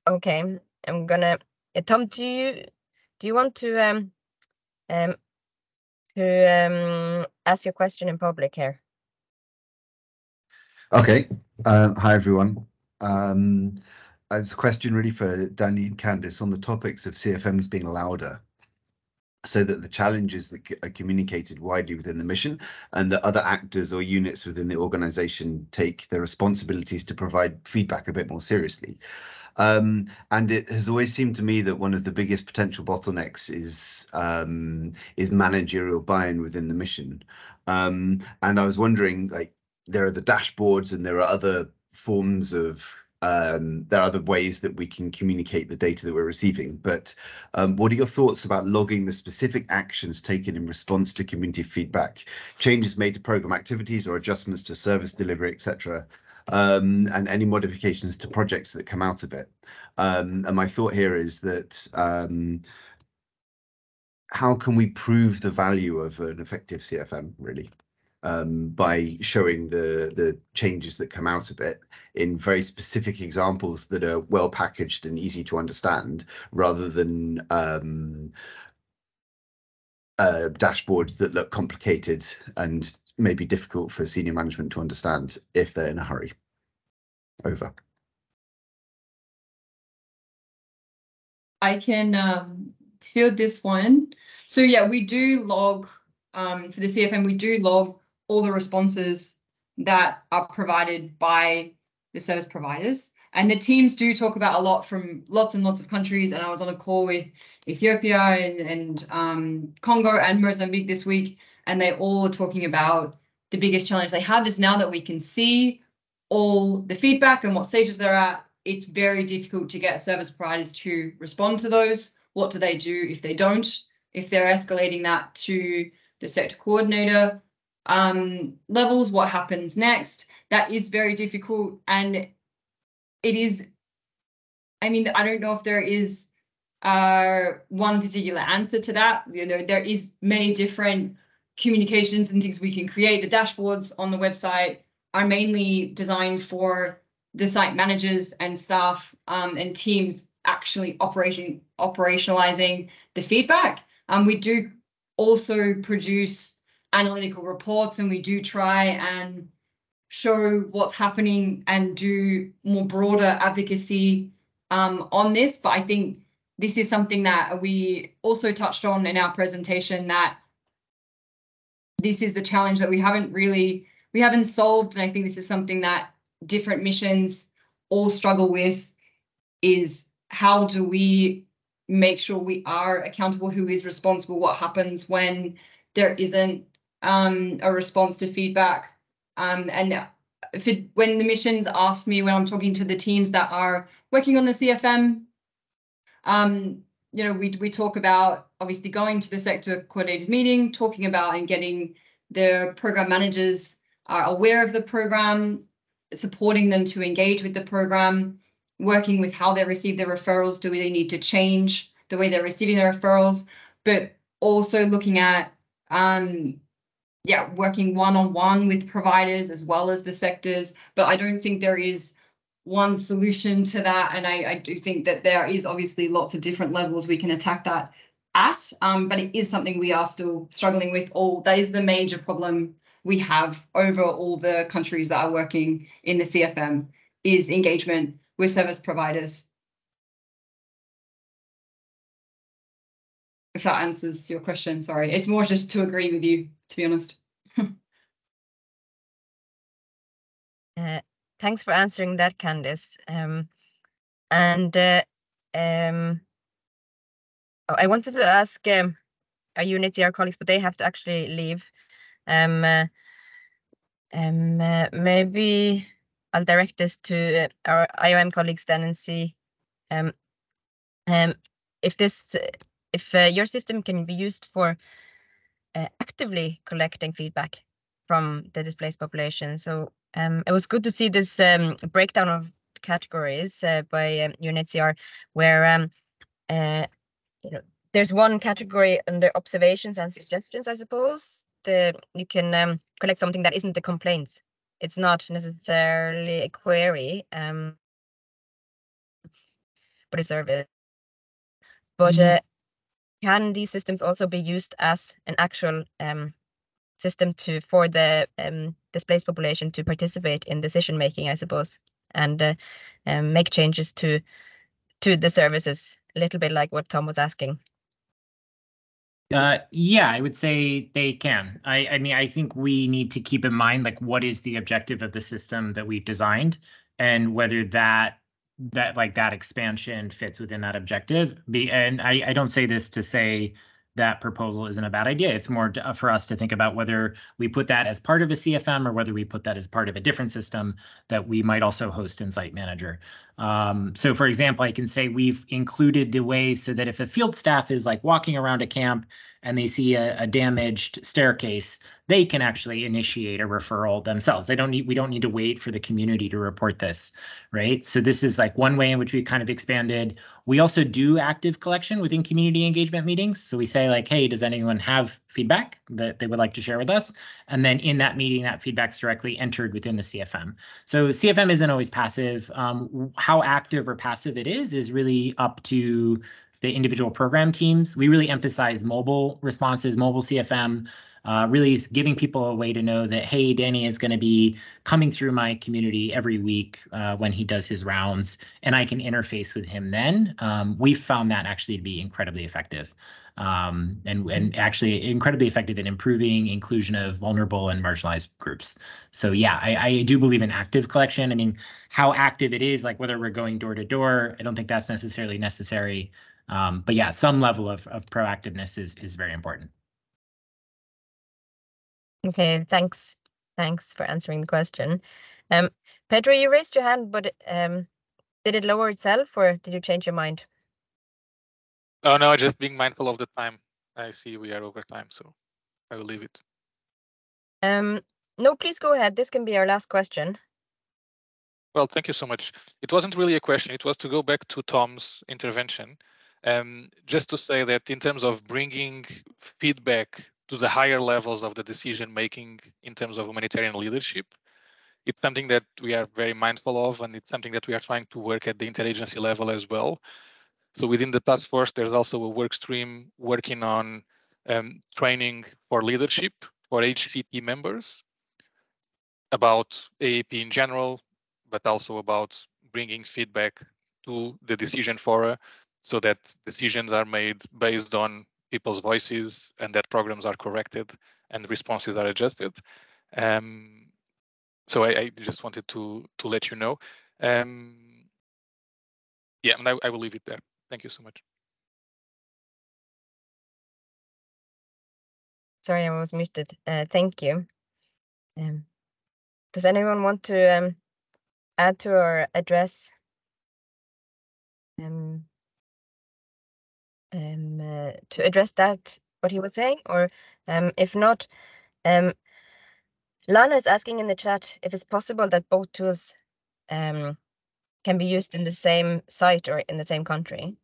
Okay, I'm gonna. uh, Tom, do you do you want to um um to um ask your question in public here? Okay. Um, hi, everyone. Um, it's a question really for Danny and Candice on the topics of CFMs being louder so that the challenges that are communicated widely within the mission and that other actors or units within the organization take their responsibilities to provide feedback a bit more seriously. Um, and it has always seemed to me that one of the biggest potential bottlenecks is um, is managerial buy-in within the mission. Um, and I was wondering, like, there are the dashboards and there are other forms of um, there are other ways that we can communicate the data that we're receiving. But um, what are your thoughts about logging the specific actions taken in response to community feedback, changes made to program activities or adjustments to service delivery, etc., um, and any modifications to projects that come out of it? Um, and my thought here is that um, how can we prove the value of an effective CFM really? Um, by showing the the changes that come out of it in very specific examples that are well packaged and easy to understand, rather than um, dashboards that look complicated and maybe difficult for senior management to understand if they're in a hurry. Over. I can um, field this one. So yeah, we do log um, for the CFM. We do log all the responses that are provided by the service providers. And the teams do talk about a lot from lots and lots of countries. And I was on a call with Ethiopia and, and um, Congo and Mozambique this week, and they all talking about the biggest challenge they have is now that we can see all the feedback and what stages they're at. It's very difficult to get service providers to respond to those. What do they do if they don't? If they're escalating that to the sector coordinator, um, levels, what happens next. That is very difficult. And it is, I mean, I don't know if there is uh, one particular answer to that. You know, there is many different communications and things we can create. The dashboards on the website are mainly designed for the site managers and staff um, and teams actually operating operationalizing the feedback. Um, we do also produce analytical reports and we do try and show what's happening and do more broader advocacy um, on this. But I think this is something that we also touched on in our presentation that this is the challenge that we haven't really we haven't solved and i think this is something that different missions all struggle with is how do we make sure we are accountable who is responsible what happens when there isn't um, a response to feedback um, and if it, when the missions ask me when i'm talking to the teams that are working on the cfm um, you know, we we talk about obviously going to the sector coordinators meeting, talking about and getting the program managers are aware of the program, supporting them to engage with the program, working with how they receive their referrals. Do they need to change the way they're receiving their referrals? But also looking at um, yeah, working one on one with providers as well as the sectors. But I don't think there is one solution to that. And I, I do think that there is obviously lots of different levels we can attack that at. Um, but it is something we are still struggling with. All that is the major problem we have over all the countries that are working in the CFM. is engagement with service providers. If that answers your question, sorry. It's more just to agree with you, to be honest. Uh, thanks for answering that, Candice. Um, and uh, um, oh, I wanted to ask um, our Unity, our colleagues, but they have to actually leave. Um, uh, um, uh, maybe I'll direct this to uh, our IOM colleagues then and see um, um, if this, if uh, your system can be used for uh, actively collecting feedback from the displaced population. So um, it was good to see this um, breakdown of categories uh, by um, UNHCR, where um, uh, you know there's one category under observations and suggestions. I suppose the you can um, collect something that isn't the complaints. It's not necessarily a query, um, but a service. But uh, can these systems also be used as an actual um, system to for the um, displaced population to participate in decision making, I suppose, and uh, um, make changes to to the services, a little bit like what Tom was asking. Uh, yeah, I would say they can. I, I mean, I think we need to keep in mind like what is the objective of the system that we've designed, and whether that that like that expansion fits within that objective. Be and I, I don't say this to say that proposal isn't a bad idea. It's more to, for us to think about whether we put that as part of a CFM or whether we put that as part of a different system that we might also host in Zite Manager. Um, so for example, I can say we've included the way so that if a field staff is like walking around a camp and they see a, a damaged staircase, they can actually initiate a referral themselves. They don't need we don't need to wait for the community to report this, right? So this is like one way in which we kind of expanded. We also do active collection within community engagement meetings. So we say like, hey, does anyone have feedback that they would like to share with us? And then in that meeting, that feedback's directly entered within the CFM. So CFM isn't always passive. Um, how active or passive it is is really up to the individual program teams. We really emphasize mobile responses, mobile CFM, uh, really giving people a way to know that, hey, Danny is going to be coming through my community every week uh, when he does his rounds, and I can interface with him then. Um, we've found that actually to be incredibly effective um, and, and actually incredibly effective in improving inclusion of vulnerable and marginalized groups. So yeah, I, I do believe in active collection. I mean, how active it is, like whether we're going door to door, I don't think that's necessarily necessary. Um, but yeah, some level of, of proactiveness is, is very important. Okay, thanks. Thanks for answering the question. Um, Pedro, you raised your hand, but um, did it lower itself or did you change your mind? Oh no, just being mindful of the time. I see we are over time, so I will leave it. Um, no, please go ahead. This can be our last question. Well, thank you so much. It wasn't really a question. It was to go back to Tom's intervention. Um, just to say that in terms of bringing feedback to the higher levels of the decision making in terms of humanitarian leadership. It's something that we are very mindful of, and it's something that we are trying to work at the interagency level as well. So within the task force, there's also a work stream working on um, training for leadership for HCT members about AAP in general, but also about bringing feedback to the decision fora so that decisions are made based on people's voices and that programs are corrected and responses are adjusted. Um, so I, I, just wanted to to let you know. Um, yeah, and I, I will leave it there. Thank you so much. Sorry, I was muted. Uh, thank you. Um, does anyone want to um, add to or address um, um, uh, to address that, what he was saying? Or um, if not, um, Lana is asking in the chat if it's possible that both tools um, can be used in the same site or in the same country.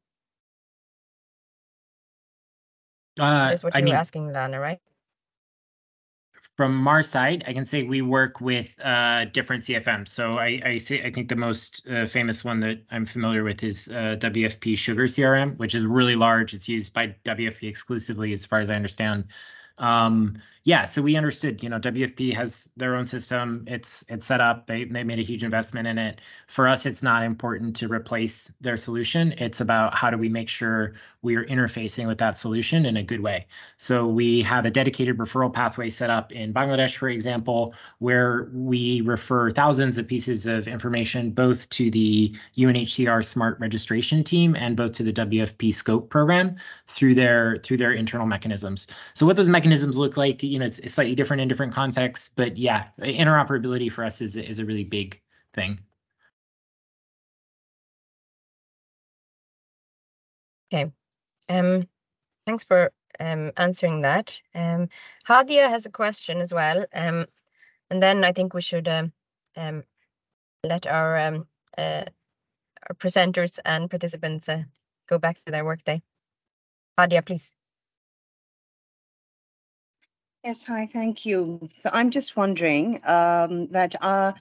Uh, That's what I you mean, were asking, Lana, right? From our side, I can say we work with uh, different CFMs. So I, I say I think the most uh, famous one that I'm familiar with is uh, WFP Sugar CRM, which is really large. It's used by WFP exclusively, as far as I understand. Um, yeah, so we understood, you know, WFP has their own system. It's it's set up. They they made a huge investment in it. For us, it's not important to replace their solution. It's about how do we make sure we are interfacing with that solution in a good way. So we have a dedicated referral pathway set up in Bangladesh, for example, where we refer thousands of pieces of information both to the UNHCR Smart Registration Team and both to the WFP Scope program through their through their internal mechanisms. So what those mechanisms look like, you know, it's, it's slightly different in different contexts, but yeah, interoperability for us is is a really big thing. Okay. Um, thanks for um answering that. Um, Hadia has a question as well. Um, and then I think we should um, um let our um uh our presenters and participants uh, go back to their workday. Hadia, please. Yes, hi, thank you. So I'm just wondering um, that uh,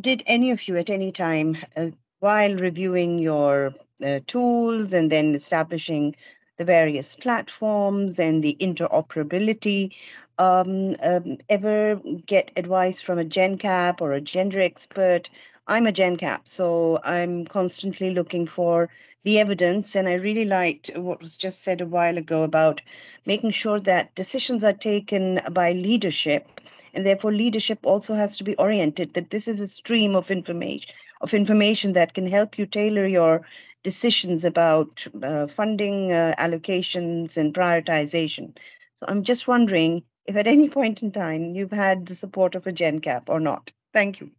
did any of you at any time, uh, while reviewing your uh, tools and then establishing the various platforms and the interoperability, um, um, ever get advice from a GenCap or a gender expert? I'm a GenCap, so I'm constantly looking for the evidence. And I really liked what was just said a while ago about making sure that decisions are taken by leadership. And therefore, leadership also has to be oriented that this is a stream of information of information that can help you tailor your decisions about uh, funding uh, allocations and prioritization. So I'm just wondering if at any point in time you've had the support of a GenCap or not. Thank you.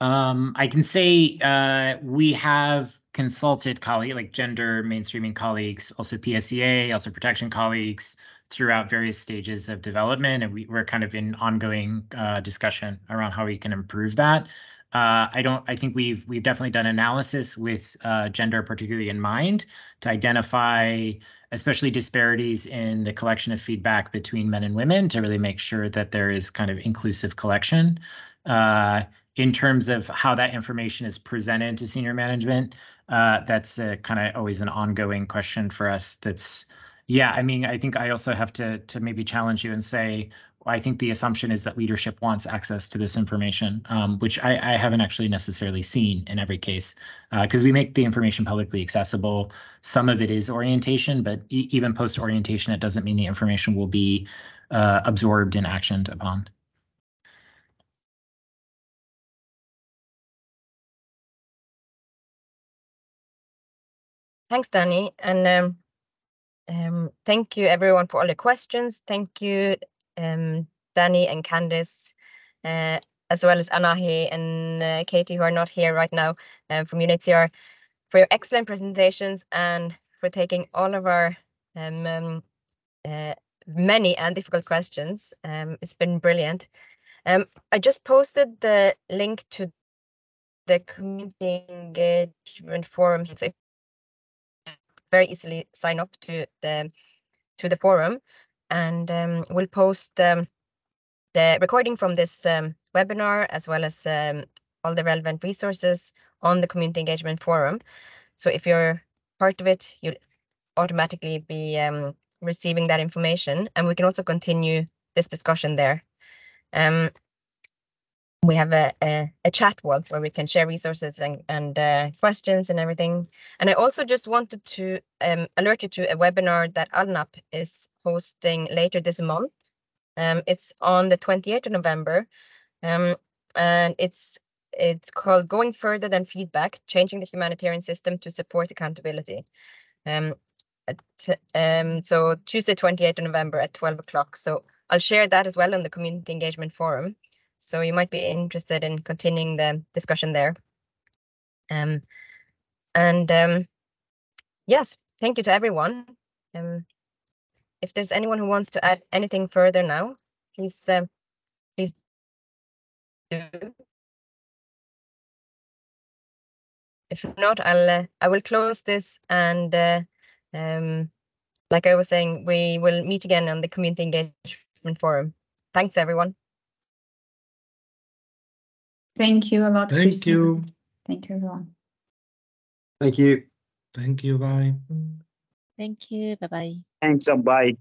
Um, I can say uh, we have consulted colleagues, like gender mainstreaming colleagues, also PSEA, also protection colleagues throughout various stages of development, and we, we're kind of in ongoing uh, discussion around how we can improve that. Uh, I don't. I think we've we've definitely done analysis with uh, gender particularly in mind to identify, especially disparities in the collection of feedback between men and women, to really make sure that there is kind of inclusive collection. Uh, in terms of how that information is presented to senior management, uh, that's kind of always an ongoing question for us. That's yeah. I mean, I think I also have to to maybe challenge you and say I think the assumption is that leadership wants access to this information, um, which I, I, haven't actually necessarily seen in every case, because uh, we make the information publicly accessible. Some of it is orientation, but e even post orientation, it doesn't mean the information will be uh, absorbed and actioned upon. Thanks, Danny, and um, um, thank you everyone for all the questions. Thank you um, Danny and Candice, uh, as well as Anahi and uh, Katie, who are not here right now um, from UNHCR, for your excellent presentations and for taking all of our um, um, uh, many and difficult questions. Um, it's been brilliant. Um, I just posted the link to the community engagement forum, so very easily sign up to the to the forum and um, we'll post um, the recording from this um, webinar as well as um, all the relevant resources on the community engagement forum. So if you're part of it, you'll automatically be um, receiving that information and we can also continue this discussion there. Um, we have a, a, a, chat world where we can share resources and, and uh, questions and everything. And I also just wanted to um, alert you to a webinar that ALNAP is hosting later this month. Um, it's on the 28th of November, um, and it's it's called Going Further Than Feedback, Changing the Humanitarian System to Support Accountability. Um, at, um, so Tuesday, 28th of November at 12 o'clock. So I'll share that as well on the Community Engagement Forum. So you might be interested in continuing the discussion there. Um, and um, yes, thank you to everyone. Um, if there's anyone who wants to add anything further now, please, uh, please do. If not, I'll uh, I will close this and uh, um, like I was saying, we will meet again on the community engagement forum. Thanks, everyone. Thank you a lot. Thank Christine. you. Thank you, everyone. Thank you. Thank you. Bye. Thank you. Bye bye. Thanks and bye.